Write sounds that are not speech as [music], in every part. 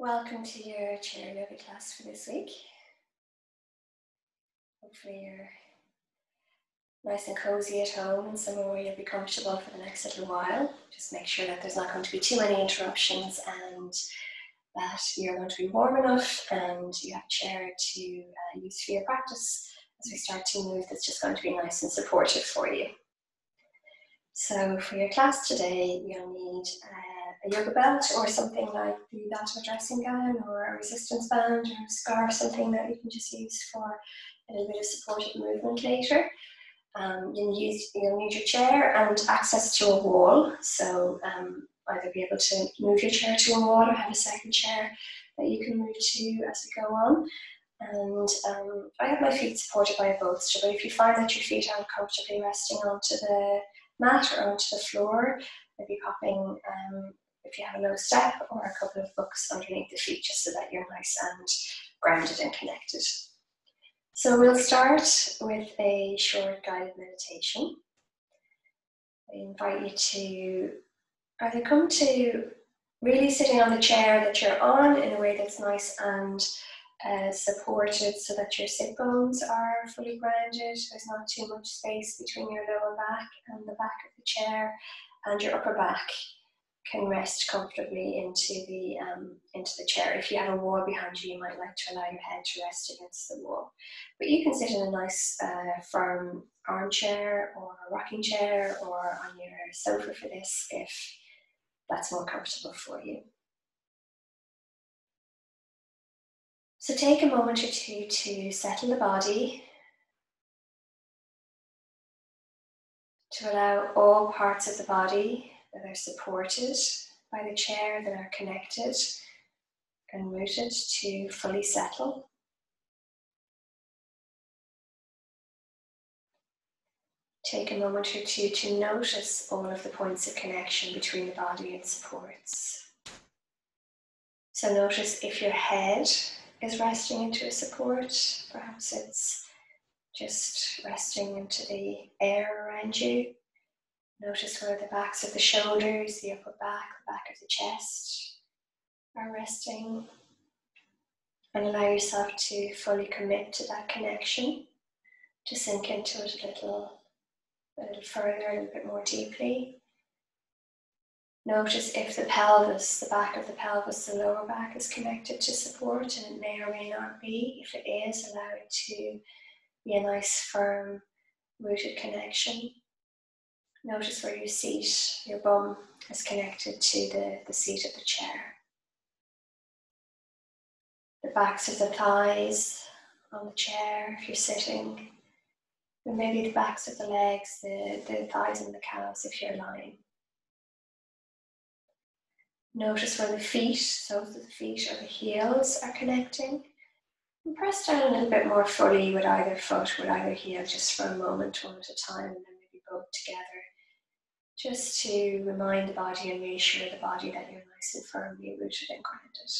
Welcome to your chair yoga class for this week. Hopefully you're nice and cozy at home and somewhere where you'll be comfortable for the next little while. Just make sure that there's not going to be too many interruptions and that you're going to be warm enough and you have a chair to uh, use for your practice as we start to move that's just going to be nice and supportive for you. So for your class today, you'll need uh, a yoga belt or something like the belt of a dressing gown or a resistance band or a scarf, something that you can just use for a little bit of supportive movement later. Um, you'll, use, you'll need your chair and access to a wall. So um, either be able to move your chair to a wall or have a second chair that you can move to as we go on. And um, I have my feet supported by a bolster, but if you find that your feet aren't comfortably resting onto the mat or onto the floor, maybe popping, um, if you have a low step, or a couple of books underneath the feet just so that you're nice and grounded and connected. So we'll start with a short guided meditation. I invite you to either come to really sitting on the chair that you're on in a way that's nice and uh, supported so that your sit bones are fully grounded. There's not too much space between your lower back and the back of the chair, and your upper back can rest comfortably into the um, into the chair. If you have a wall behind you, you might like to allow your head to rest against the wall. But you can sit in a nice, uh, firm armchair or a rocking chair or on your sofa for this if that's more comfortable for you. So take a moment or two to settle the body, to allow all parts of the body that are supported by the chair, that are connected and rooted to fully settle. Take a moment or two to notice all of the points of connection between the body and supports. So notice if your head is resting into a support. Perhaps it's just resting into the air around you. Notice where the backs of the shoulders, the upper back, the back of the chest are resting. And allow yourself to fully commit to that connection, to sink into it a little, a little further, a little bit more deeply. Notice if the pelvis, the back of the pelvis, the lower back is connected to support, and it may or may not be. If it is, allow it to be a nice, firm, rooted connection. Notice where your seat, your bum, is connected to the, the seat of the chair. The backs of the thighs on the chair if you're sitting, and maybe the backs of the legs, the, the thighs and the calves if you're lying. Notice where the feet, of the feet or the heels are connecting. And press down a little bit more fully with either foot, with either heel, just for a moment, one at a time, and then maybe both together. Just to remind the body and reassure the body that you're nice and firmly rooted and grounded.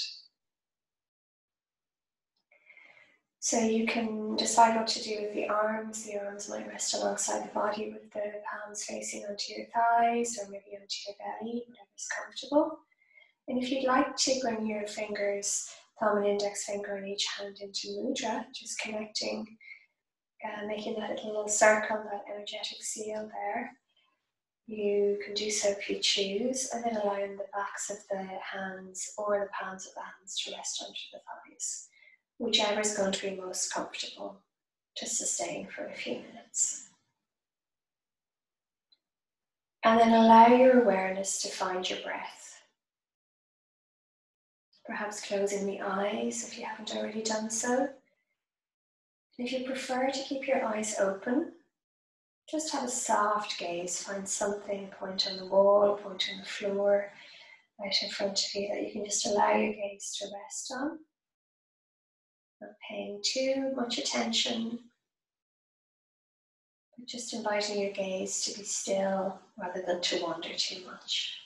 So you can decide what to do with the arms. The arms might rest alongside the body with the palms facing onto your thighs or maybe onto your belly, whatever's comfortable. And if you'd like to bring your fingers, thumb and index finger on each hand into mudra, just connecting, uh, making that little circle, that energetic seal there. You can do so if you choose, and then allowing the backs of the hands or the palms of the hands to rest under the thighs, whichever is going to be most comfortable to sustain for a few minutes. And then allow your awareness to find your breath. Perhaps closing the eyes if you haven't already done so. And if you prefer to keep your eyes open, just have a soft gaze. Find something, point on the wall, point on the floor, right in front of you that you can just allow your gaze to rest on. Not paying too much attention, but just inviting your gaze to be still rather than to wander too much.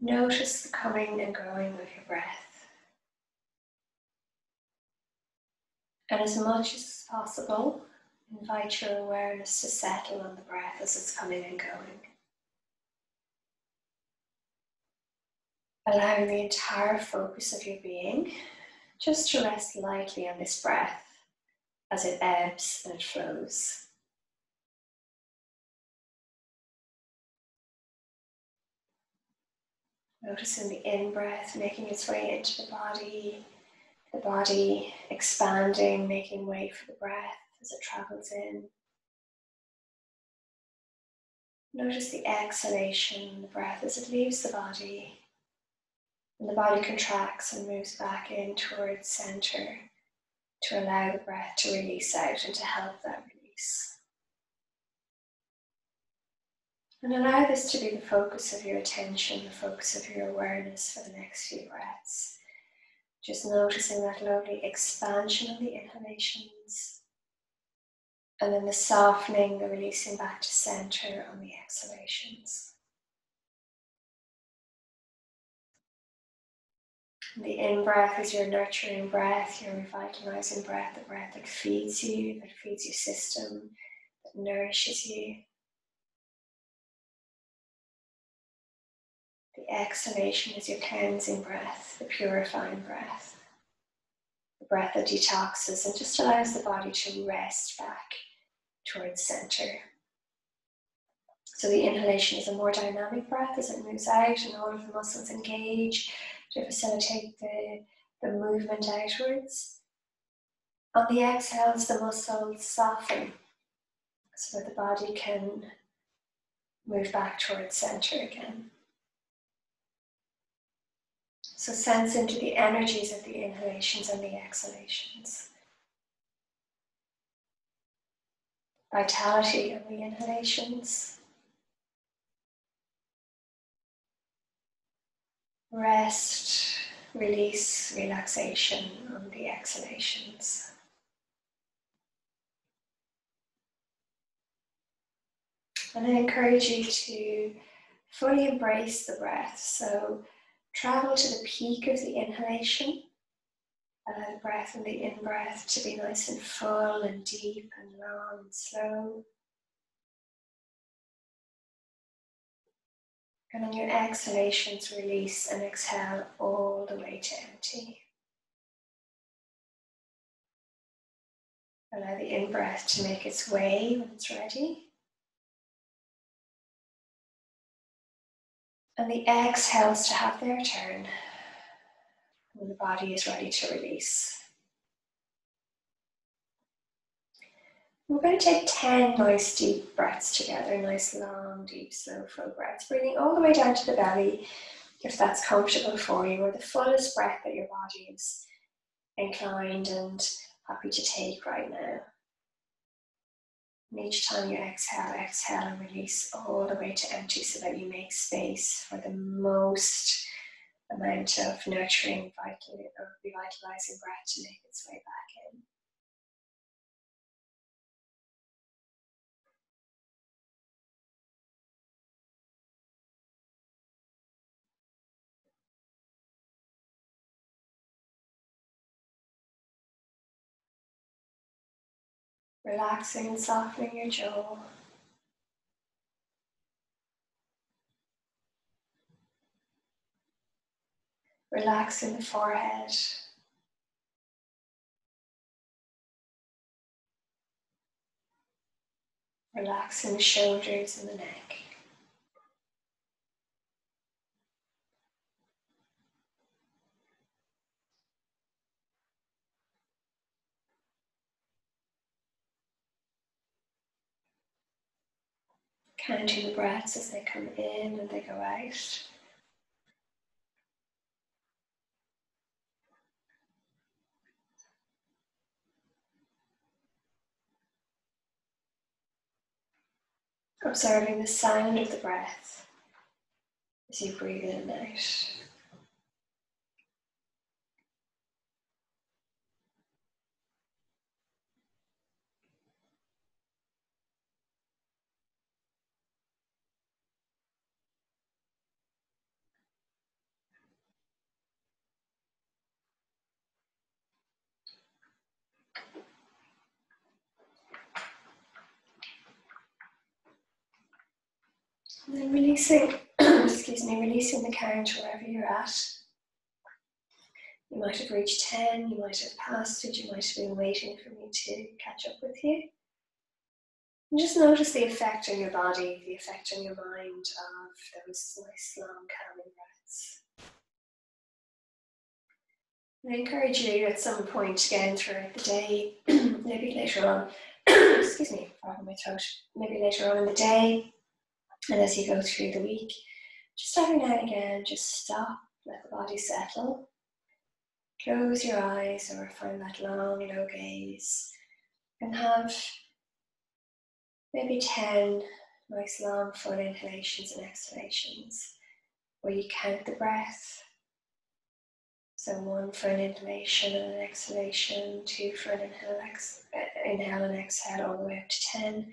Notice the coming and going of your breath. And as much as possible, invite your awareness to settle on the breath as it's coming and going. allowing the entire focus of your being just to rest lightly on this breath as it ebbs and it flows. Noticing the in breath making its way into the body, the body expanding, making way for the breath as it travels in. Notice the exhalation, the breath as it leaves the body. And the body contracts and moves back in towards center to allow the breath to release out and to help that release. And allow this to be the focus of your attention, the focus of your awareness for the next few breaths. Just noticing that lovely expansion of the inhalations and then the softening, the releasing back to center on the exhalations. The in breath is your nurturing breath, your revitalizing breath, the breath that feeds you, that feeds your system, that nourishes you. Exhalation is your cleansing breath, the purifying breath, the breath that detoxes and just allows the body to rest back towards center. So the inhalation is a more dynamic breath as it moves out and all of the muscles engage to facilitate the, the movement outwards. On the exhales, the muscles soften so that the body can move back towards center again. So sense into the energies of the inhalations and the exhalations. Vitality of the inhalations. Rest, release, relaxation on the exhalations. And I encourage you to fully embrace the breath. So Travel to the peak of the inhalation. Allow the breath and the in breath to be nice and full and deep and long and slow. And on your exhalations, release and exhale all the way to empty. Allow the in breath to make its way when it's ready. And the exhales to have their turn when the body is ready to release. We're going to take 10 nice deep breaths together, nice long, deep, slow flow breaths, breathing all the way down to the belly if that's comfortable for you, or the fullest breath that your body is inclined and happy to take right now. And each time you exhale, exhale and release all the way to empty so that you make space for the most amount of nurturing, vital, revitalizing breath to make its way back in. Relaxing and softening your jaw. Relaxing the forehead. Relaxing the shoulders and the neck. Counting the breaths as they come in and they go out. Observing the sound of the breath as you breathe in and out. And then releasing, [clears throat] excuse me releasing the count wherever you're at. You might have reached 10, you might have passed it, you might have been waiting for me to catch up with you. And just notice the effect on your body, the effect on your mind of those nice long calming breaths. I encourage you at some point again throughout the day, [clears throat] maybe later on, [clears throat] excuse me, pardon my throat, maybe later on in the day, and as you go through the week, just every now and again, just stop, let the body settle. Close your eyes or find that long, low gaze, and have maybe 10 nice, long, full inhalations and exhalations where you count the breath so one for an inhalation and an exhalation, two for an inhale, ex- inhale and exhale all the way up to 10.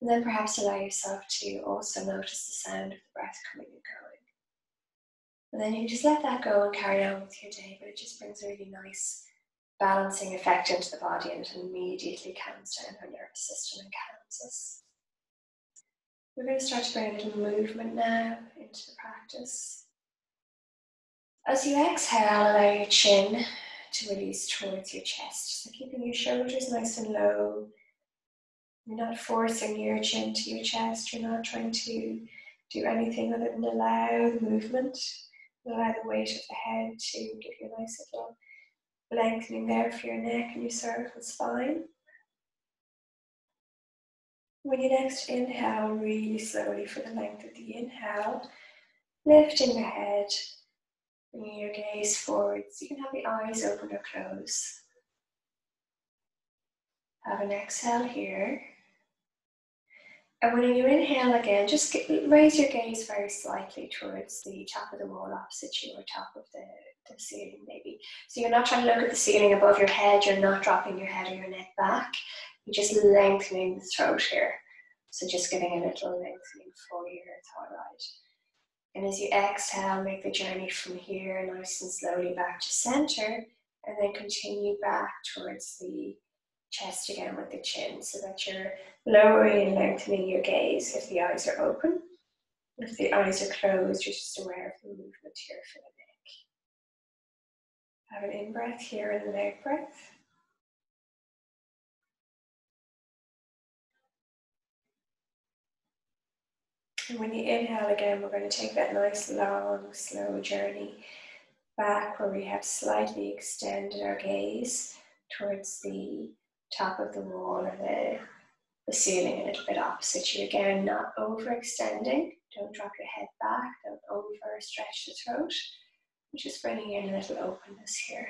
And then perhaps allow yourself to also notice the sound of the breath coming and going. And then you just let that go and carry on with your day, but it just brings a really nice balancing effect into the body and it immediately calms down our nervous system and calms us. We're going to start to bring a little movement now into the practice. As you exhale, allow your chin to release towards your chest. So keeping your shoulders nice and low. You're not forcing your chin to your chest. You're not trying to do anything other than allow the movement. Allow the weight of the head to give you a nice little lengthening there for your neck and your cervical spine. When you next inhale, really slowly for the length of the inhale, lifting the head Bringing your gaze forwards. You can have the eyes open or close. Have an exhale here. And when you inhale again, just get, raise your gaze very slightly towards the top of the wall opposite you or top of the, the ceiling maybe. So you're not trying to look at the ceiling above your head, you're not dropping your head or your neck back. You're just lengthening the throat here. So just giving a little lengthening for your thyroid. And as you exhale, make the journey from here nice and slowly back to center, and then continue back towards the chest again with the chin so that you're lowering and lengthening your gaze if the eyes are open. If the eyes are closed, you're just aware of the movement here for the neck. Have an in breath here and an out breath. And when you inhale again, we're going to take that nice, long, slow journey back where we have slightly extended our gaze towards the top of the wall or the, the ceiling a little bit opposite you. Again, not overextending. Don't drop your head back. Don't overstretch the throat. just bringing in a little openness here.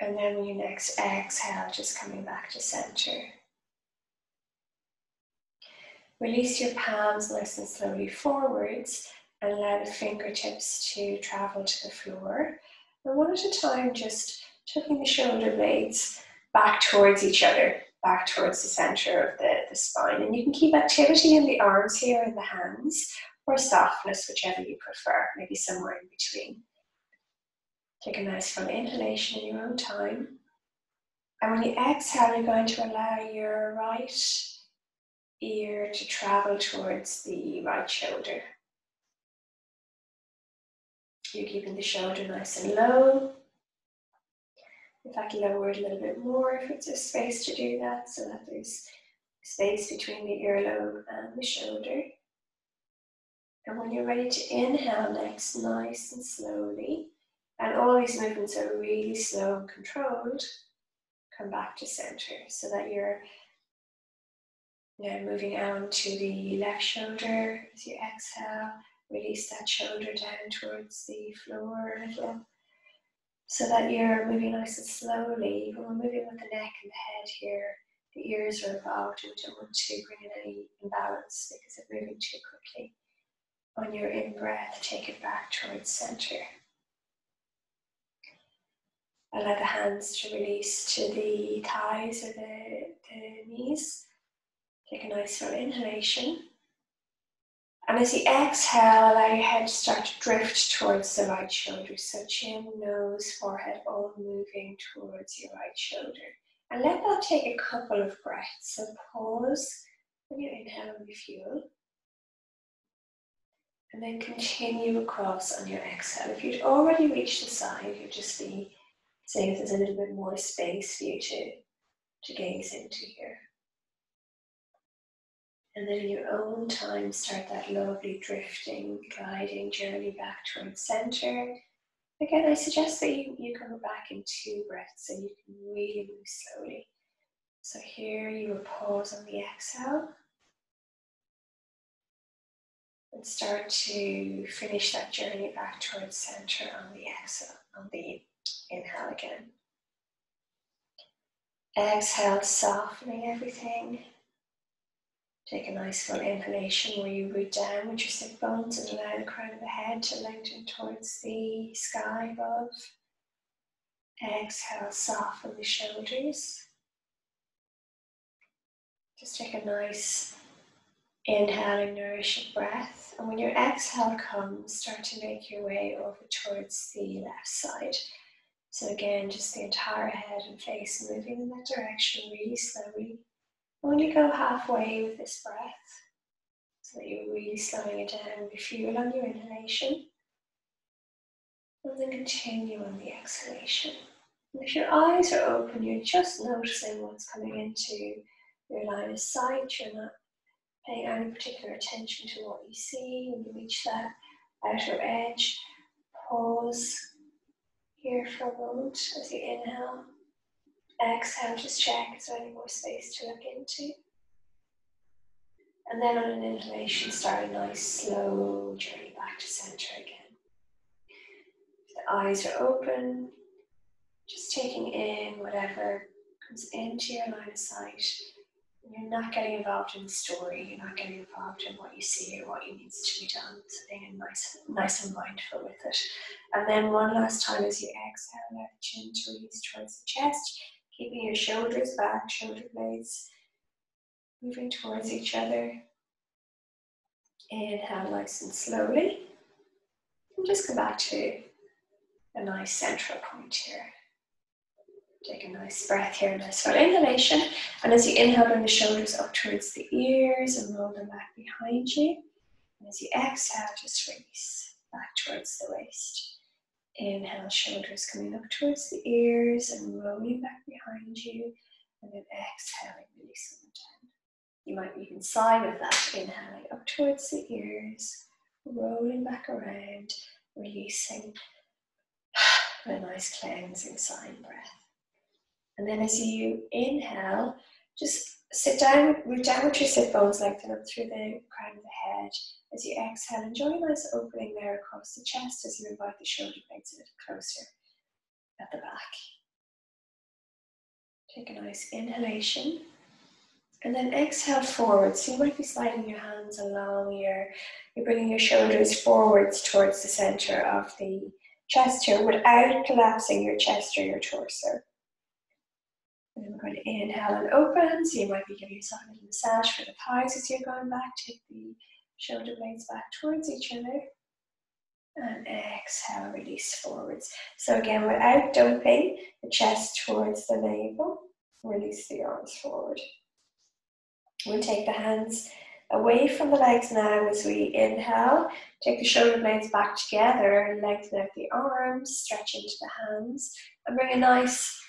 And then when you next exhale, just coming back to center. Release your palms nice and slowly forwards and allow the fingertips to travel to the floor. And one at a time, just tucking the shoulder blades back towards each other, back towards the center of the, the spine. And you can keep activity in the arms here and the hands, or softness, whichever you prefer, maybe somewhere in between. Take a nice full inhalation in your own time. And when you exhale, you're going to allow your right ear to travel towards the right shoulder. You're keeping the shoulder nice and low. In fact, lower it a little bit more if it's a space to do that so that there's space between the earlobe and the shoulder. And when you're ready to inhale next, nice and slowly, and all these movements are really slow and controlled, come back to center so that you're now moving on to the left shoulder as you exhale, release that shoulder down towards the floor a little. So that you're moving nice and slowly. When we're moving with the neck and the head here, the ears are involved we don't want to bring in any imbalance because of moving too quickly. On your in breath, take it back towards center. Allow the hands to release to the thighs or the, the knees. Take a nice full inhalation. And as you exhale, allow your head to start to drift towards the right shoulder. So chin, nose, forehead all moving towards your right shoulder. And let that take a couple of breaths. So pause when you inhale and refuel. And then continue across on your exhale. If you'd already reached the side, you'd just be seeing if there's a little bit more space for you to, to gaze into here. And then in your own time, start that lovely drifting, gliding journey back towards center. Again, I suggest that you, you go back in two breaths so you can really move slowly. So here you will pause on the exhale and start to finish that journey back towards center on the exhale, on the inhale again. Exhale, softening everything. Take a nice full inhalation where you root down with your sit bones and allow the crown of the head to lengthen towards the sky above. Exhale, soften the shoulders. Just take a nice inhaling, nourishing breath. And when your exhale comes, start to make your way over towards the left side. So again, just the entire head and face moving in that direction really slowly. Only go halfway with this breath so that you're really slowing it down with fuel on your inhalation. And then continue on the exhalation. And if your eyes are open, you're just noticing what's coming into your line of sight. You're not paying any particular attention to what you see when you reach that outer edge. Pause here for a moment as you inhale. Exhale, just check is there any more space to look into. And then on an inhalation, start a nice slow journey back to center again. The eyes are open, just taking in whatever comes into your line of sight you're not getting involved in the story, you're not getting involved in what you see or what needs to be done. So being nice, nice and mindful with it. And then one last time as you exhale, let the chin to release towards the chest, keeping your shoulders back, shoulder blades moving towards each other. Inhale nice and slowly. And just come back to a nice central point here. Take a nice breath here, nice full inhalation. And as you inhale, bring the shoulders up towards the ears and roll them back behind you. And as you exhale, just release back towards the waist. Inhale, shoulders coming up towards the ears and rolling back behind you. And then exhaling, releasing them down. You might even sigh with that, inhaling up towards the ears, rolling back around, releasing. [sighs] a nice cleansing sign breath. And then as you inhale, just sit down, root down with your sit bones, lengthen up through the crown of the head. As you exhale, enjoy a nice opening there across the chest as you invite the shoulder blades a little closer at the back. Take a nice inhalation. And then exhale forward. So you might be sliding your hands along your, you're bringing your shoulders forwards towards the center of the chest here without collapsing your chest or your torso. And then we're going to inhale and open. So you might be giving yourself a little massage for the thighs as you're going back. Take the shoulder blades back towards each other. And exhale, release forwards. So again, without dumping the chest towards the navel, release the arms forward. We'll take the hands away from the legs now as we inhale. Take the shoulder blades back together, lengthen out the arms, stretch into the hands, and bring a nice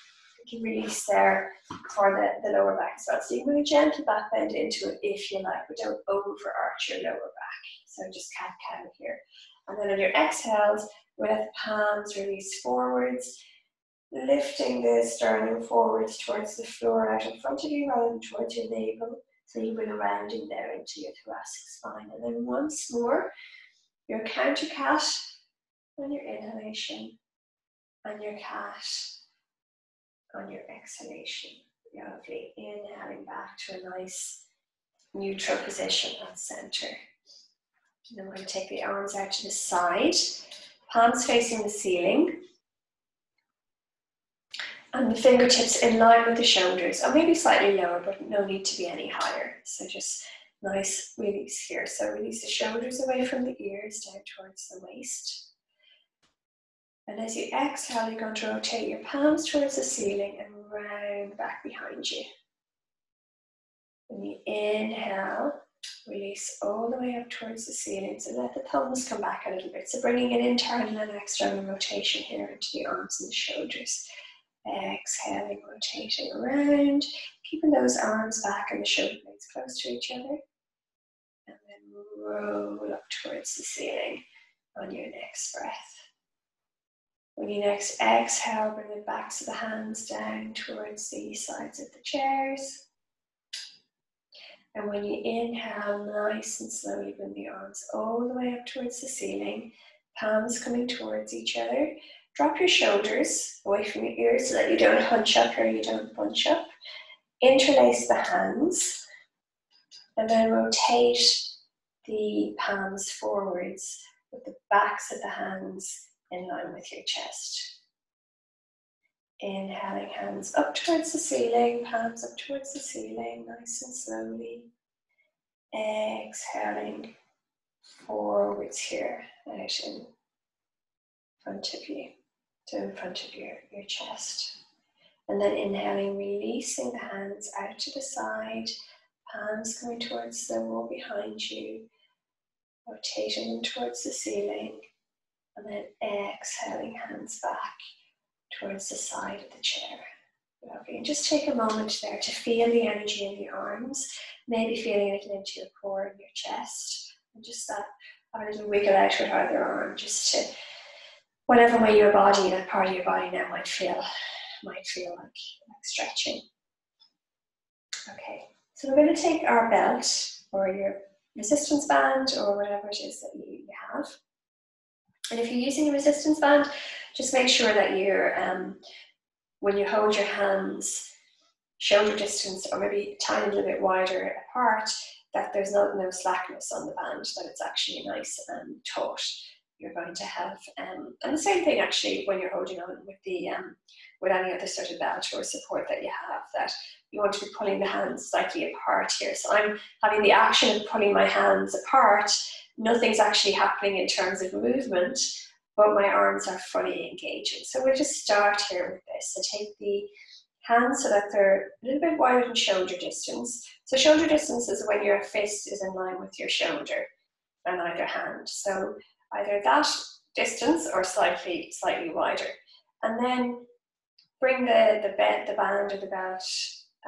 can release there for the, the lower back as well. So you can a gentle back bend into it if you like, but don't overarch your lower back. So just cat cow here. And then on your exhales, the palms release forwards, lifting the sternum forwards towards the floor out in front of you rather than towards your navel. So you bring rounding there into your thoracic spine. And then once more, your counter cat on your inhalation and your cat on your exhalation. Lovely. Inhaling back to a nice neutral position at center. And then we're going to take the arms out to the side, palms facing the ceiling. And the fingertips in line with the shoulders, or maybe slightly lower, but no need to be any higher. So just nice release here. So release the shoulders away from the ears down towards the waist. And as you exhale, you're going to rotate your palms towards the ceiling and round back behind you. When you inhale, Release all the way up towards the ceiling. So let the thumbs come back a little bit. So bringing an internal and external rotation here into the arms and the shoulders. Exhaling, rotating around, keeping those arms back and the shoulder blades close to each other. And then roll up towards the ceiling on your next breath. When you next exhale, bring the backs of the hands down towards the sides of the chairs. And when you inhale, nice and slowly bring the arms all the way up towards the ceiling, palms coming towards each other. Drop your shoulders away from your ears so that you don't hunch up or you don't bunch up. Interlace the hands and then rotate the palms forwards with the backs of the hands in line with your chest. Inhaling hands up towards the ceiling, palms up towards the ceiling, nice and slowly. Exhaling forwards here, out in front of you, to in front of your, your chest. And then inhaling, releasing the hands out to the side, palms coming towards the wall behind you, rotating them towards the ceiling, and then exhaling hands back towards the side of the chair. Lovely. And just take a moment there to feel the energy in the arms, maybe feeling it into your core and your chest. And just that a little wiggle out with either arm just to whatever way your body, that part of your body now might feel might feel like, like stretching. Okay, so we're going to take our belt or your resistance band or whatever it is that you have. And if you're using a resistance band, just make sure that you're, um, when you hold your hands shoulder distance or maybe a tiny little bit wider apart, that there's not no slackness on the band, that it's actually nice and taut. You're going to have, um, and the same thing actually when you're holding on with the um, with any other sort of belt or support that you have, that you want to be pulling the hands slightly apart here. So I'm having the action of pulling my hands apart nothing's actually happening in terms of movement, but my arms are fully engaging. So we'll just start here with this. So take the hands so that they're a little bit wider than shoulder distance. So shoulder distance is when your fist is in line with your shoulder on either hand. So either that distance or slightly slightly wider. And then bring the, the, bed, the band or the belt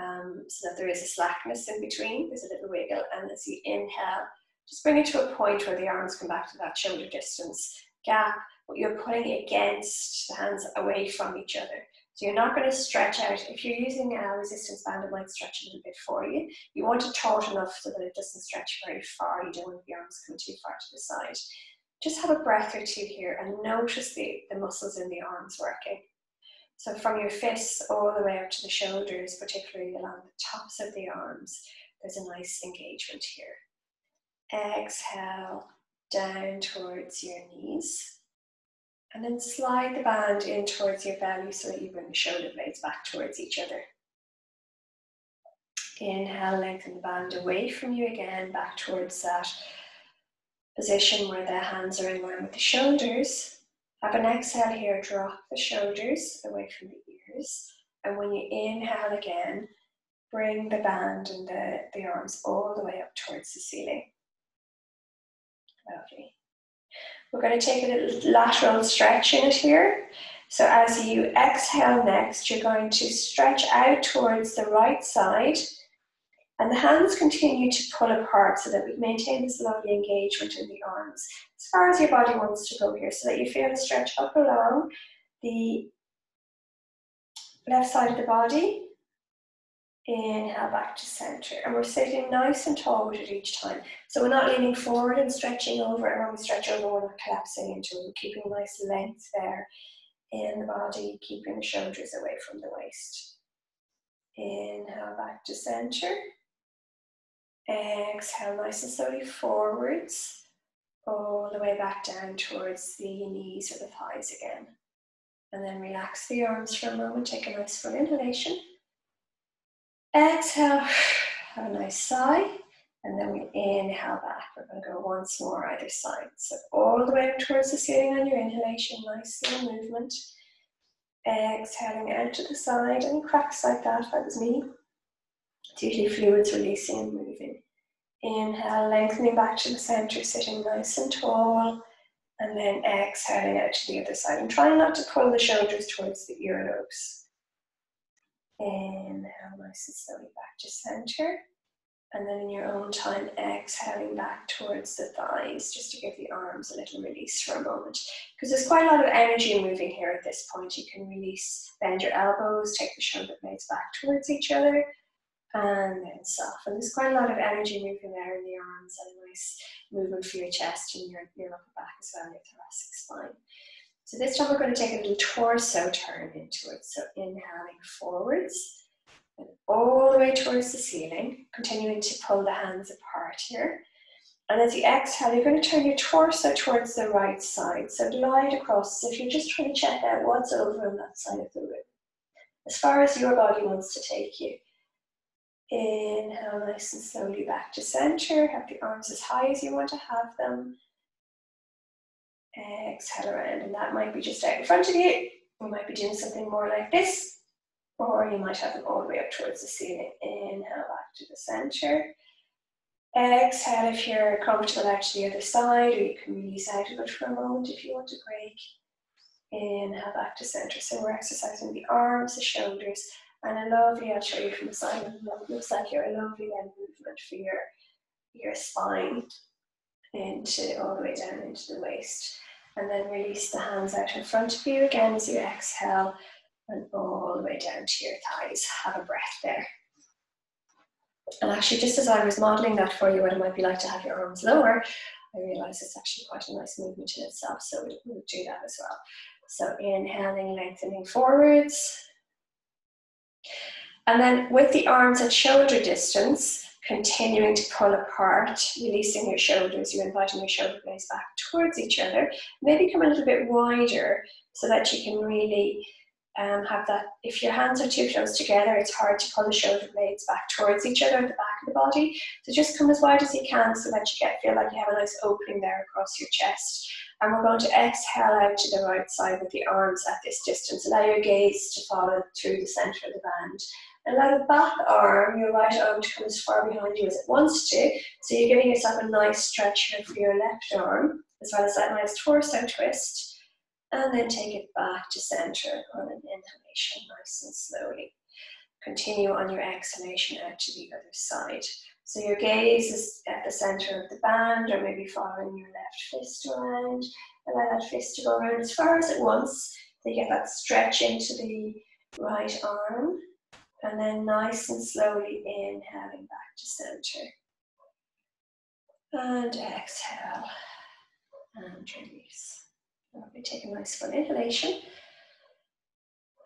um, so that there is a slackness in between. There's a little wiggle. And as you inhale, just bring it to a point where the arms come back to that shoulder distance gap, but you're putting against the hands away from each other. So you're not going to stretch out. If you're using a resistance band, it might stretch a little bit for you. You want it taut enough so that it doesn't stretch very far. You don't want the arms coming too far to the side. Just have a breath or two here and notice the, the muscles in the arms working. So from your fists all the way up to the shoulders, particularly along the tops of the arms, there's a nice engagement here. Exhale down towards your knees. And then slide the band in towards your belly so that you bring the shoulder blades back towards each other. Inhale, lengthen the band away from you again, back towards that position where the hands are in line with the shoulders. Have an exhale here, drop the shoulders away from the ears. And when you inhale again, bring the band and the, the arms all the way up towards the ceiling. Lovely. We're going to take a little lateral stretch in it here. So as you exhale next, you're going to stretch out towards the right side and the hands continue to pull apart so that we maintain this lovely engagement in the arms as far as your body wants to go here so that you feel the stretch up along the left side of the body Inhale back to center. And we're sitting nice and tall with it each time. So we're not leaning forward and stretching over. And when we stretch over, we're not collapsing into it. We're keeping nice length there in the body, keeping the shoulders away from the waist. Inhale back to center. Exhale nice and slowly forwards, all the way back down towards the knees or the thighs again. And then relax the arms for a moment. Take a nice full inhalation. Exhale, [sighs] have a nice sigh, and then we inhale back. We're going to go once more either side. So all the way up towards the ceiling on your inhalation, nice little movement. Exhaling out to the side, any cracks like that, that was me. It's usually fluids releasing and moving. Inhale, lengthening back to the center, sitting nice and tall. And then exhaling out to the other side. And trying not to pull the shoulders towards the earlobes. Inhale, nice and slowly back to center. And then in your own time, exhaling back towards the thighs, just to give the arms a little release for a moment. Because there's quite a lot of energy moving here at this point. You can release, bend your elbows, take the shoulder blades back towards each other, and then soften. There's quite a lot of energy moving there in the arms and nice movement for your chest and your, your upper back as well, your thoracic spine. So this time we're going to take a little torso turn into it. So inhaling forwards and all the way towards the ceiling, continuing to pull the hands apart here. And as you exhale, you're going to turn your torso towards the right side. So glide across as if you're just trying to check out what's over on that side of the room. As far as your body wants to take you. Inhale nice and slowly back to center. Have the arms as high as you want to have them. Exhale around, and that might be just out in front of you. You might be doing something more like this, or you might have them all the way up towards the ceiling. Inhale back to the center. Exhale if you're comfortable out to the other side, or you can release out of it for a moment if you want to break. Inhale back to center. So we're exercising the arms, the shoulders, and a lovely, I'll show you from the side, it looks like you're a lovely then movement for your, your spine into all the way down into the waist. And then release the hands out in front of you again as you exhale and all the way down to your thighs. Have a breath there. And actually, just as I was modeling that for you, what it might be like to have your arms lower, I realized it's actually quite a nice movement in itself. So we'll do that as well. So inhaling, lengthening forwards. And then with the arms at shoulder distance, continuing to pull apart, releasing your shoulders, you're inviting your shoulder blades back towards each other. Maybe come a little bit wider so that you can really um, have that. If your hands are too close together, it's hard to pull the shoulder blades back towards each other at the back of the body. So just come as wide as you can so that you get feel like you have a nice opening there across your chest. And we're going to exhale out to the right side with the arms at this distance. Allow your gaze to follow through the center of the band. And Allow the back arm, your right arm, to come as far behind you as it wants to. So you're giving yourself a nice stretch here for your left arm, as well as that nice torso twist. And then take it back to center on an inhalation, nice and slowly. Continue on your exhalation out to the other side. So your gaze is at the center of the band, or maybe following your left fist around. Allow that fist to go around as far as it wants. So you get that stretch into the right arm. And then nice and slowly inhaling back to center. And exhale. And release. we take a nice full inhalation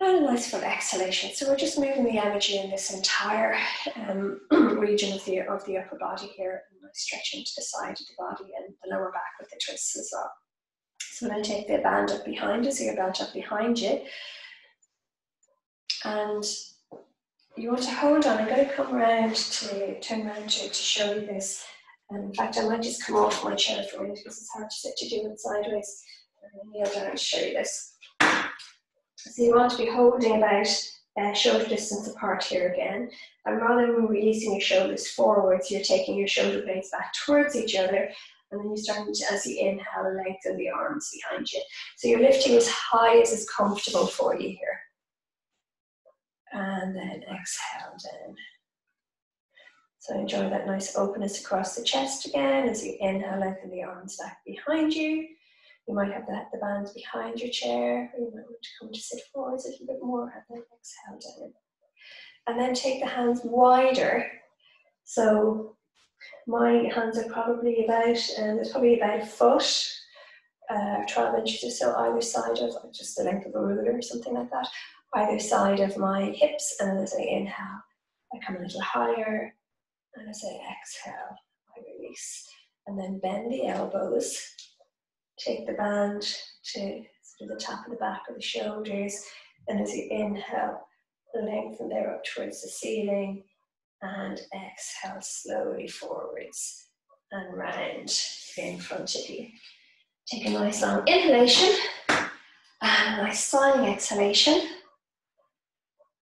and a nice full exhalation. So we're just moving the energy in this entire um, [clears throat] region of the, of the upper body here and stretching to the side of the body and the lower back with the twists as well. So we're going to take the band up behind us, your belt up behind you. And you want to hold on. I'm going to come around to turn around to, to show you this. And in fact, I might just come off my chair for a minute because it's hard to sit to do it sideways. And kneel down to show you this. So you want to be holding about uh, shoulder distance apart here again. And rather than releasing your shoulders forwards, you're taking your shoulder blades back towards each other. And then you're starting to, as you inhale, lengthen the arms behind you. So you're lifting as high as is comfortable for you here. And then exhale down. So enjoy that nice openness across the chest again as you inhale, lengthen the arms back behind you. You might have the, the bands behind your chair, you might want to come to sit forwards a little bit more and then exhale down. And then take the hands wider. So my hands are probably about, and um, there's probably about a foot, uh, 12 inches or so either side of just the length of a ruler or something like that, either side of my hips. And as I inhale, I come a little higher, and as I exhale, I release. And then bend the elbows Take the band to sort of the top of the back of the shoulders. And as you inhale, lengthen there up towards the ceiling. And exhale slowly forwards and round in front of you. Take a nice long inhalation and a nice sighing exhalation.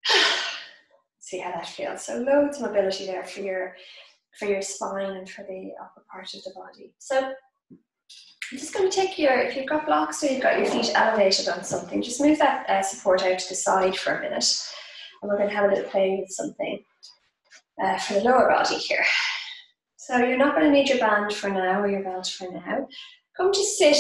[sighs] See how that feels. So loads of mobility there for your for your spine and for the upper part of the body. So I'm just going to take your, if you've got blocks or you've got your feet elevated on something, just move that uh, support out to the side for a minute. And we're going to have a little play with something uh, for the lower body here. So you're not going to need your band for now or your belt for now. Come to sit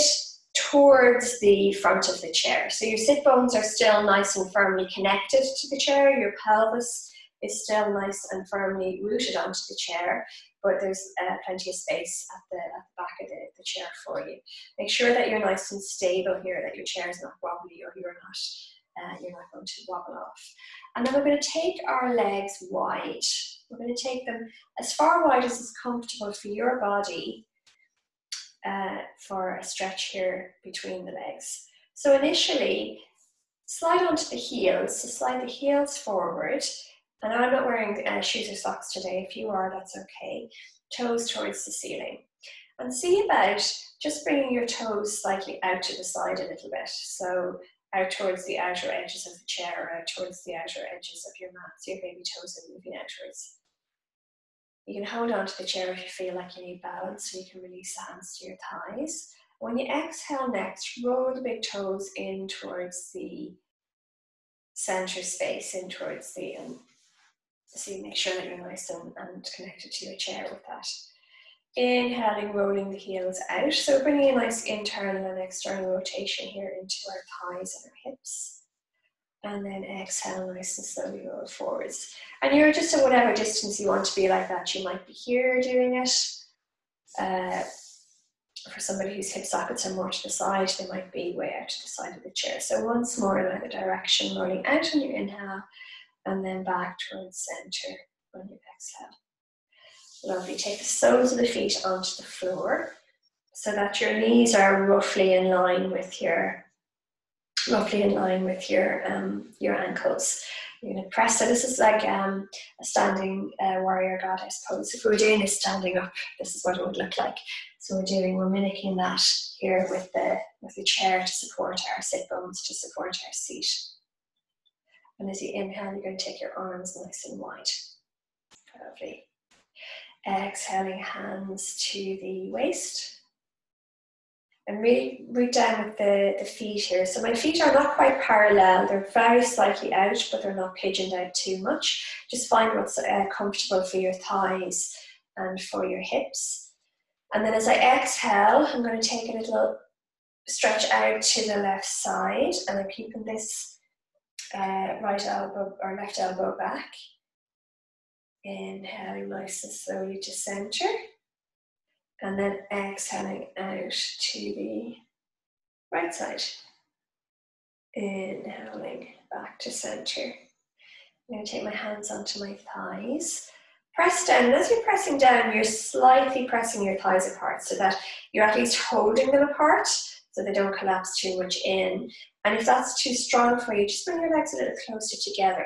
towards the front of the chair. So your sit bones are still nice and firmly connected to the chair. Your pelvis is still nice and firmly rooted onto the chair, but there's uh, plenty of space at the, at the back of the, the chair for you. Make sure that you're nice and stable here, that your chair is not wobbly or you're not, uh, you're not going to wobble off. And then we're going to take our legs wide. We're going to take them as far wide as is comfortable for your body uh, for a stretch here between the legs. So initially, slide onto the heels. So slide the heels forward. And I'm not wearing uh, shoes or socks today. If you are, that's okay. Toes towards the ceiling. And see about just bringing your toes slightly out to the side a little bit. So out towards the outer edges of the chair or out towards the outer edges of your mat. So your baby toes are moving outwards. You can hold on to the chair if you feel like you need balance, so you can release the hands to your thighs. When you exhale next, roll the big toes in towards the center space, in towards the, um, so you make sure that you're nice and, and connected to your chair with that. Inhaling, rolling the heels out. So bringing a nice internal and external rotation here into our thighs and our hips and then exhale nice and slowly roll forwards. And you're just at whatever distance you want to be like that. You might be here doing it. Uh, for somebody whose hip sockets are more to the side, they might be way out to the side of the chair. So once more in either direction, rolling out on your inhale and then back towards center on your exhale. Lovely. Take the soles of the feet onto the floor so that your knees are roughly in line with your roughly in line with your um, your ankles. You're to press. So this is like um, a standing uh, warrior goddess pose. If we were doing this standing up, this is what it would look like. So we're doing, we're mimicking that here with the with the chair to support our sit bones, to support our seat. And as you inhale, you're going to take your arms nice and wide. Lovely. Exhaling hands to the waist and really root down with the, the feet here. So my feet are not quite parallel, they're very slightly out, but they're not pigeoned out too much. Just find what's uh, comfortable for your thighs and for your hips. And then as I exhale, I'm going to take a little stretch out to the left side, and I'm keeping this uh, right elbow or left elbow back. Inhaling nice and slowly to center and then exhaling out to the right side. Inhaling back to center. I'm going to take my hands onto my thighs. Press down, and as you're pressing down, you're slightly pressing your thighs apart so that you're at least holding them apart so they don't collapse too much in. And if that's too strong for you, just bring your legs a little closer together.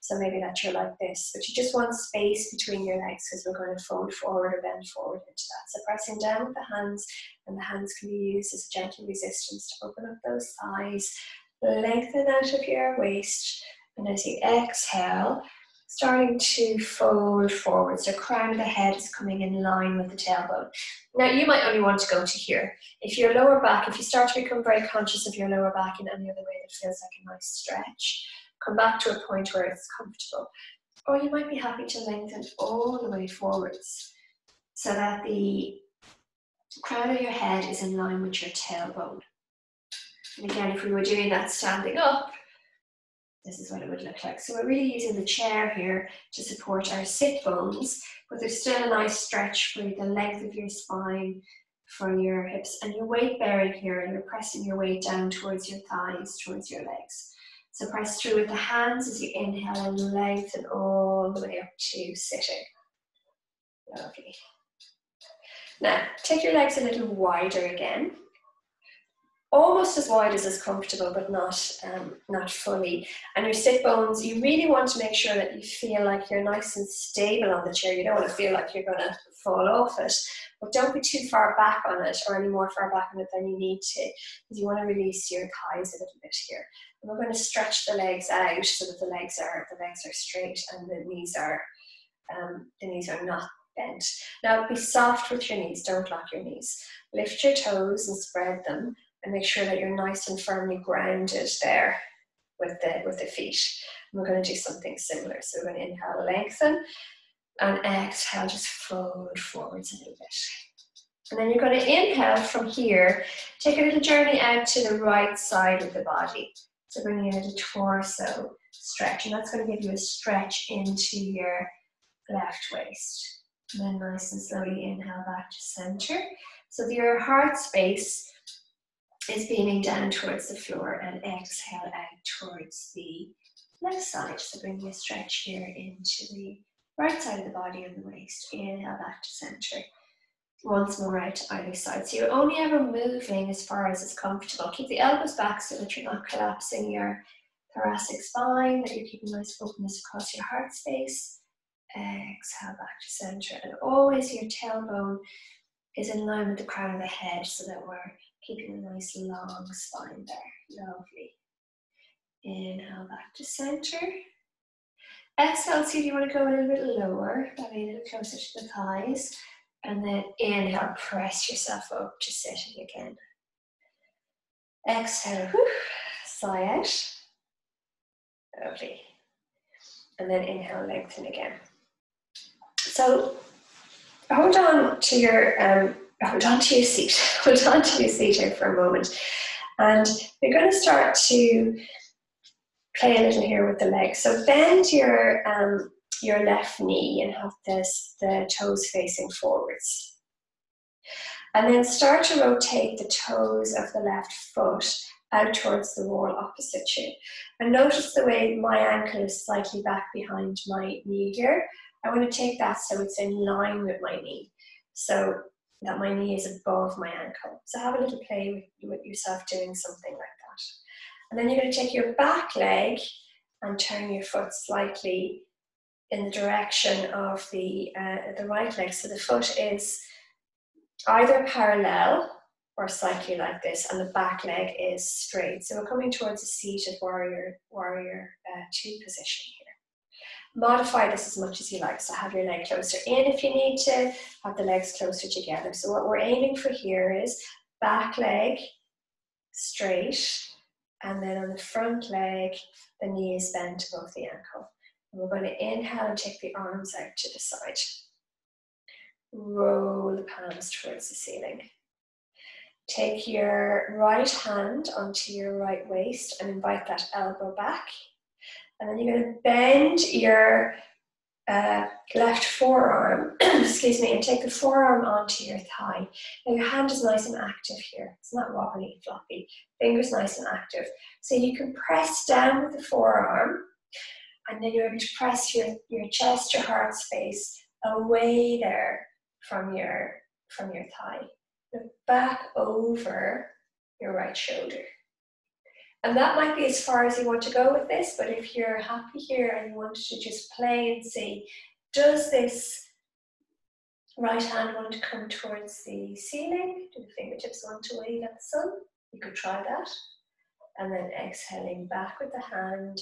So maybe that you're like this, but you just want space between your legs because we're going to fold forward or bend forward into that. So pressing down with the hands, and the hands can be used as a gentle resistance to open up those thighs, lengthen out of your waist, and as you exhale, starting to fold forward. So crown of the head is coming in line with the tailbone. Now you might only want to go to here. If your lower back, if you start to become very conscious of your lower back in any other way that feels like a nice stretch, come back to a point where it's comfortable. Or you might be happy to lengthen all the way forwards so that the crown of your head is in line with your tailbone. And again, if we were doing that standing up, this is what it would look like. So we're really using the chair here to support our sit bones, but there's still a nice stretch for the length of your spine, for your hips, and your weight bearing here, and you're pressing your weight down towards your thighs, towards your legs. So press through with the hands as you inhale and lengthen all the way up to sitting. Lovely. Now, take your legs a little wider again. Almost as wide as is comfortable, but not, um, not fully. And your sit bones, you really want to make sure that you feel like you're nice and stable on the chair. You don't want to feel like you're going to fall off it. But don't be too far back on it or any more far back on it than you need to, because you want to release your thighs a little bit here. And we're going to stretch the legs out so that the legs are the legs are straight and the knees are um, the knees are not bent. Now be soft with your knees, don't lock your knees. Lift your toes and spread them and make sure that you're nice and firmly grounded there with the with the feet. And we're going to do something similar. So we're going to inhale, lengthen, and exhale, just fold forwards a little bit. And then you're going to inhale from here, take a little journey out to the right side of the body. So bringing in a torso stretch, and that's going to give you a stretch into your left waist. And then nice and slowly inhale back to center. So your heart space is beaming down towards the floor and exhale out towards the left side. So bring your stretch here into the right side of the body and the waist. Inhale back to center. Once more out to either side. So you're only ever moving as far as is comfortable. Keep the elbows back so that you're not collapsing your thoracic spine, that you're keeping nice openness across your heart space. Exhale back to center. And always your tailbone is in line with the crown of the head so that we're keeping a nice long spine there. Lovely. Inhale back to center. Exhale, see if you want to go a little bit lower, maybe a little closer to the thighs. And then inhale, press yourself up to sitting again. Exhale, whew, sigh out. Lovely. And then inhale, lengthen again. So hold on to your um, hold on to your seat. [laughs] hold on to your seat here for a moment. And you're going to start to play a little here with the legs. So bend your um, your left knee and have this the toes facing forwards. And then start to rotate the toes of the left foot out towards the wall opposite you. And notice the way my ankle is slightly back behind my knee here. I want to take that so it's in line with my knee. So that my knee is above my ankle. So have a little play with, yourself doing something like that. And then you're going to take your back leg and turn your foot slightly in the direction of the, uh, the right leg. So the foot is either parallel or slightly like this, and the back leg is straight. So we're coming towards a seated warrior, warrior uh, two position here. Modify this as much as you like. So have your leg closer in if you need to, have the legs closer together. So what we're aiming for here is back leg straight, and then on the front leg, the knee is bent above the ankle. And we're going to inhale and take the arms out to the side. Roll the palms towards the ceiling. Take your right hand onto your right waist and invite that elbow back. And then you're going to bend your uh, left forearm, [clears throat] excuse me, and take the forearm onto your thigh. Now your hand is nice and active here. It's not wobbly, floppy. Fingers nice and active. So you can press down with the forearm and then you're able to press your, your chest, your heart space away there from your from your thigh. Back over your right shoulder. And that might be as far as you want to go with this, but if you're happy here and you want to just play and see, does this right hand want to come towards the ceiling? Do the fingertips want to wave at the sun? You could try that. And then exhaling back with the hand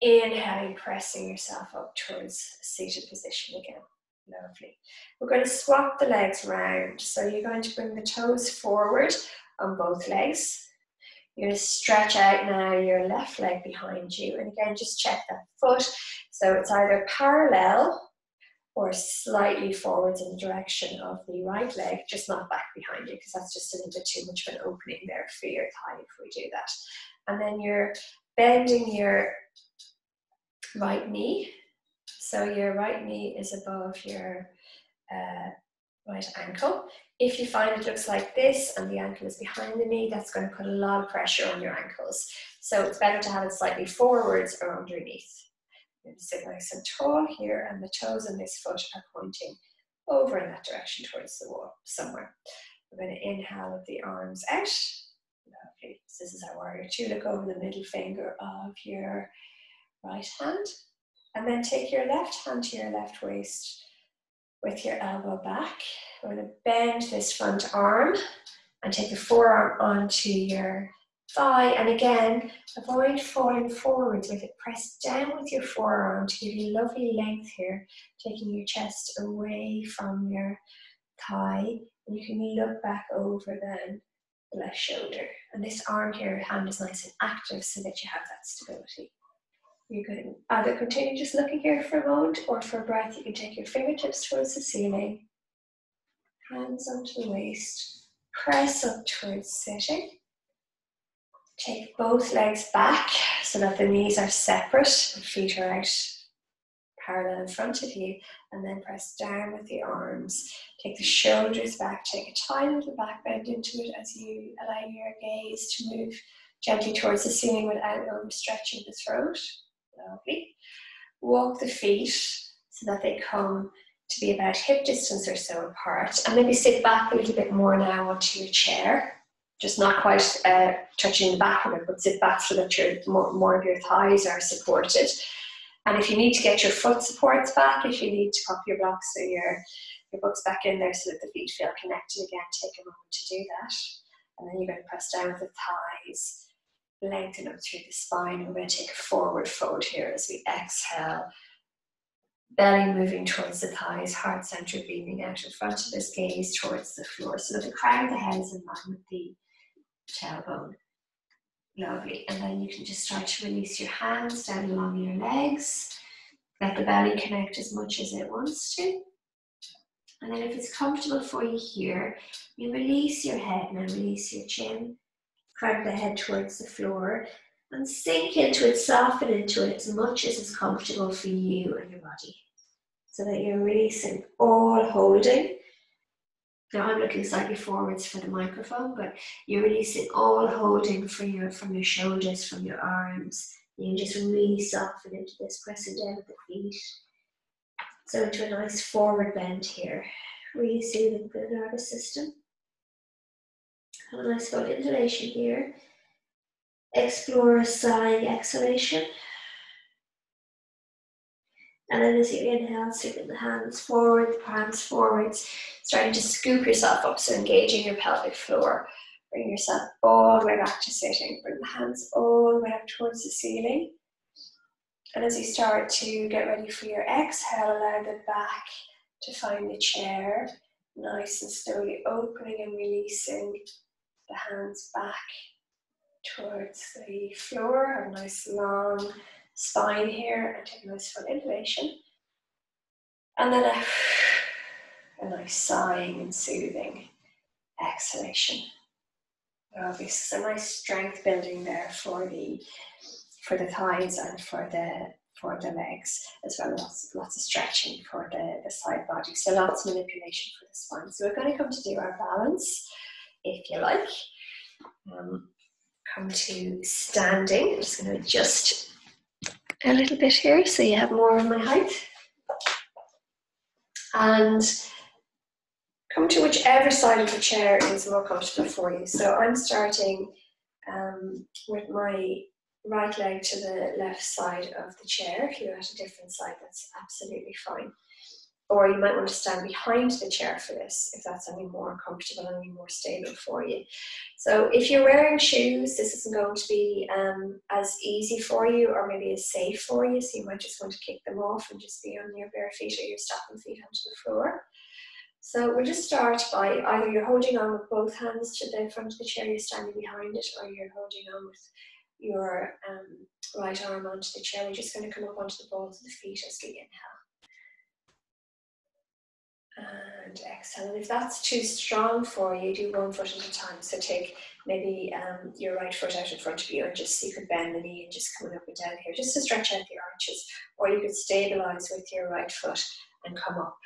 Inhaling, pressing yourself up towards seated position again. Lovely. We're going to swap the legs round. So you're going to bring the toes forward on both legs. You're going to stretch out now your left leg behind you. And again, just check that foot. So it's either parallel or slightly forwards in the direction of the right leg, just not back behind you, because that's just a little too much of an opening there for your thigh if we do that. And then you're bending your right knee. So your right knee is above your uh, right ankle. If you find it looks like this and the ankle is behind the knee, that's going to put a lot of pressure on your ankles. So it's better to have it slightly forwards or underneath. Sit nice and tall here, and the toes on this foot are pointing over in that direction towards the wall somewhere. We're going to inhale with the arms out. Lovely. This is our warrior two. Look over the middle finger of your right hand. And then take your left hand to your left waist with your elbow back. We're going to bend this front arm and take the forearm onto your thigh. And again, avoid falling forwards with it. Press down with your forearm to give you lovely length here, taking your chest away from your thigh. And you can look back over then the left shoulder. And this arm here, hand is nice and active so that you have that stability. You can either continue just looking here for a moment or for a breath, you can take your fingertips towards the ceiling, hands onto the waist, press up towards sitting. Take both legs back so that the knees are separate, the feet are out parallel in front of you, and then press down with the arms. Take the shoulders back, take a tiny little back bend into it as you allow your gaze to move gently towards the ceiling without overstretching the throat. Lovely. Walk the feet so that they come to be about hip distance or so apart. And maybe sit back a little bit more now onto your chair. Just not quite uh, touching the back of it, but sit back so that your more, more of your thighs are supported. And if you need to get your foot supports back, if you need to pop your blocks or your, your books back in there so that the feet feel connected again, take a moment to do that. And then you're going to press down with the thighs, lengthen up through the spine. And we're going to take a forward fold here as we exhale. Belly moving towards the thighs, heart center beaming out in front of us, gaze towards the floor so the crown of the head is in line with the tailbone. Lovely. And then you can just start to release your hands down along your legs. Let the belly connect as much as it wants to. And then if it's comfortable for you here, you release your head now, release your chin, crank the head towards the floor, and sink into it, soften into it as much as is comfortable for you and your body. So that you're releasing all holding now I'm looking slightly forwards for the microphone, but you're releasing all holding from your from your shoulders, from your arms. You just really soften into this, pressing down with the feet. So into a nice forward bend here. Really soothing the nervous system. Have a nice full inhalation here. Explore a sighing exhalation. And then as you inhale, sweeping the hands forward, the palms forwards, starting to scoop yourself up, so engaging your pelvic floor. Bring yourself all the way back to sitting. Bring the hands all the way up towards the ceiling. And as you start to get ready for your exhale, allow the back to find the chair, nice and slowly opening and releasing the hands back towards the floor. Have a nice long spine here and take a nice full inhalation. And then a, a nice sighing and soothing exhalation. Obviously, a nice strength building there for the for the thighs and for the for the legs, as well lots, lots of stretching for the, the side body. So lots of manipulation for the spine. So we're going to come to do our balance, if you like. Um, come to standing. I'm just going to adjust a little bit here so you have more of my height. And come to whichever side of the chair is more comfortable for you. So I'm starting um, with my right leg to the left side of the chair. If you're at a different side, that's absolutely fine or you might want to stand behind the chair for this if that's any more comfortable and any more stable for you. So if you're wearing shoes, this isn't going to be um, as easy for you or maybe as safe for you, so you might just want to kick them off and just be on your bare feet or your stocking feet onto the floor. So we'll just start by either you're holding on with both hands to the front of the chair, you're standing behind it, or you're holding on with your um, right arm onto the chair. We're just going to come up onto the balls of the feet as we inhale and exhale. And if that's too strong for you, do one foot at a time. So take maybe um, your right foot out in front of you and just you could bend the knee and just coming up and down here, just to stretch out the arches. Or you could stabilize with your right foot and come up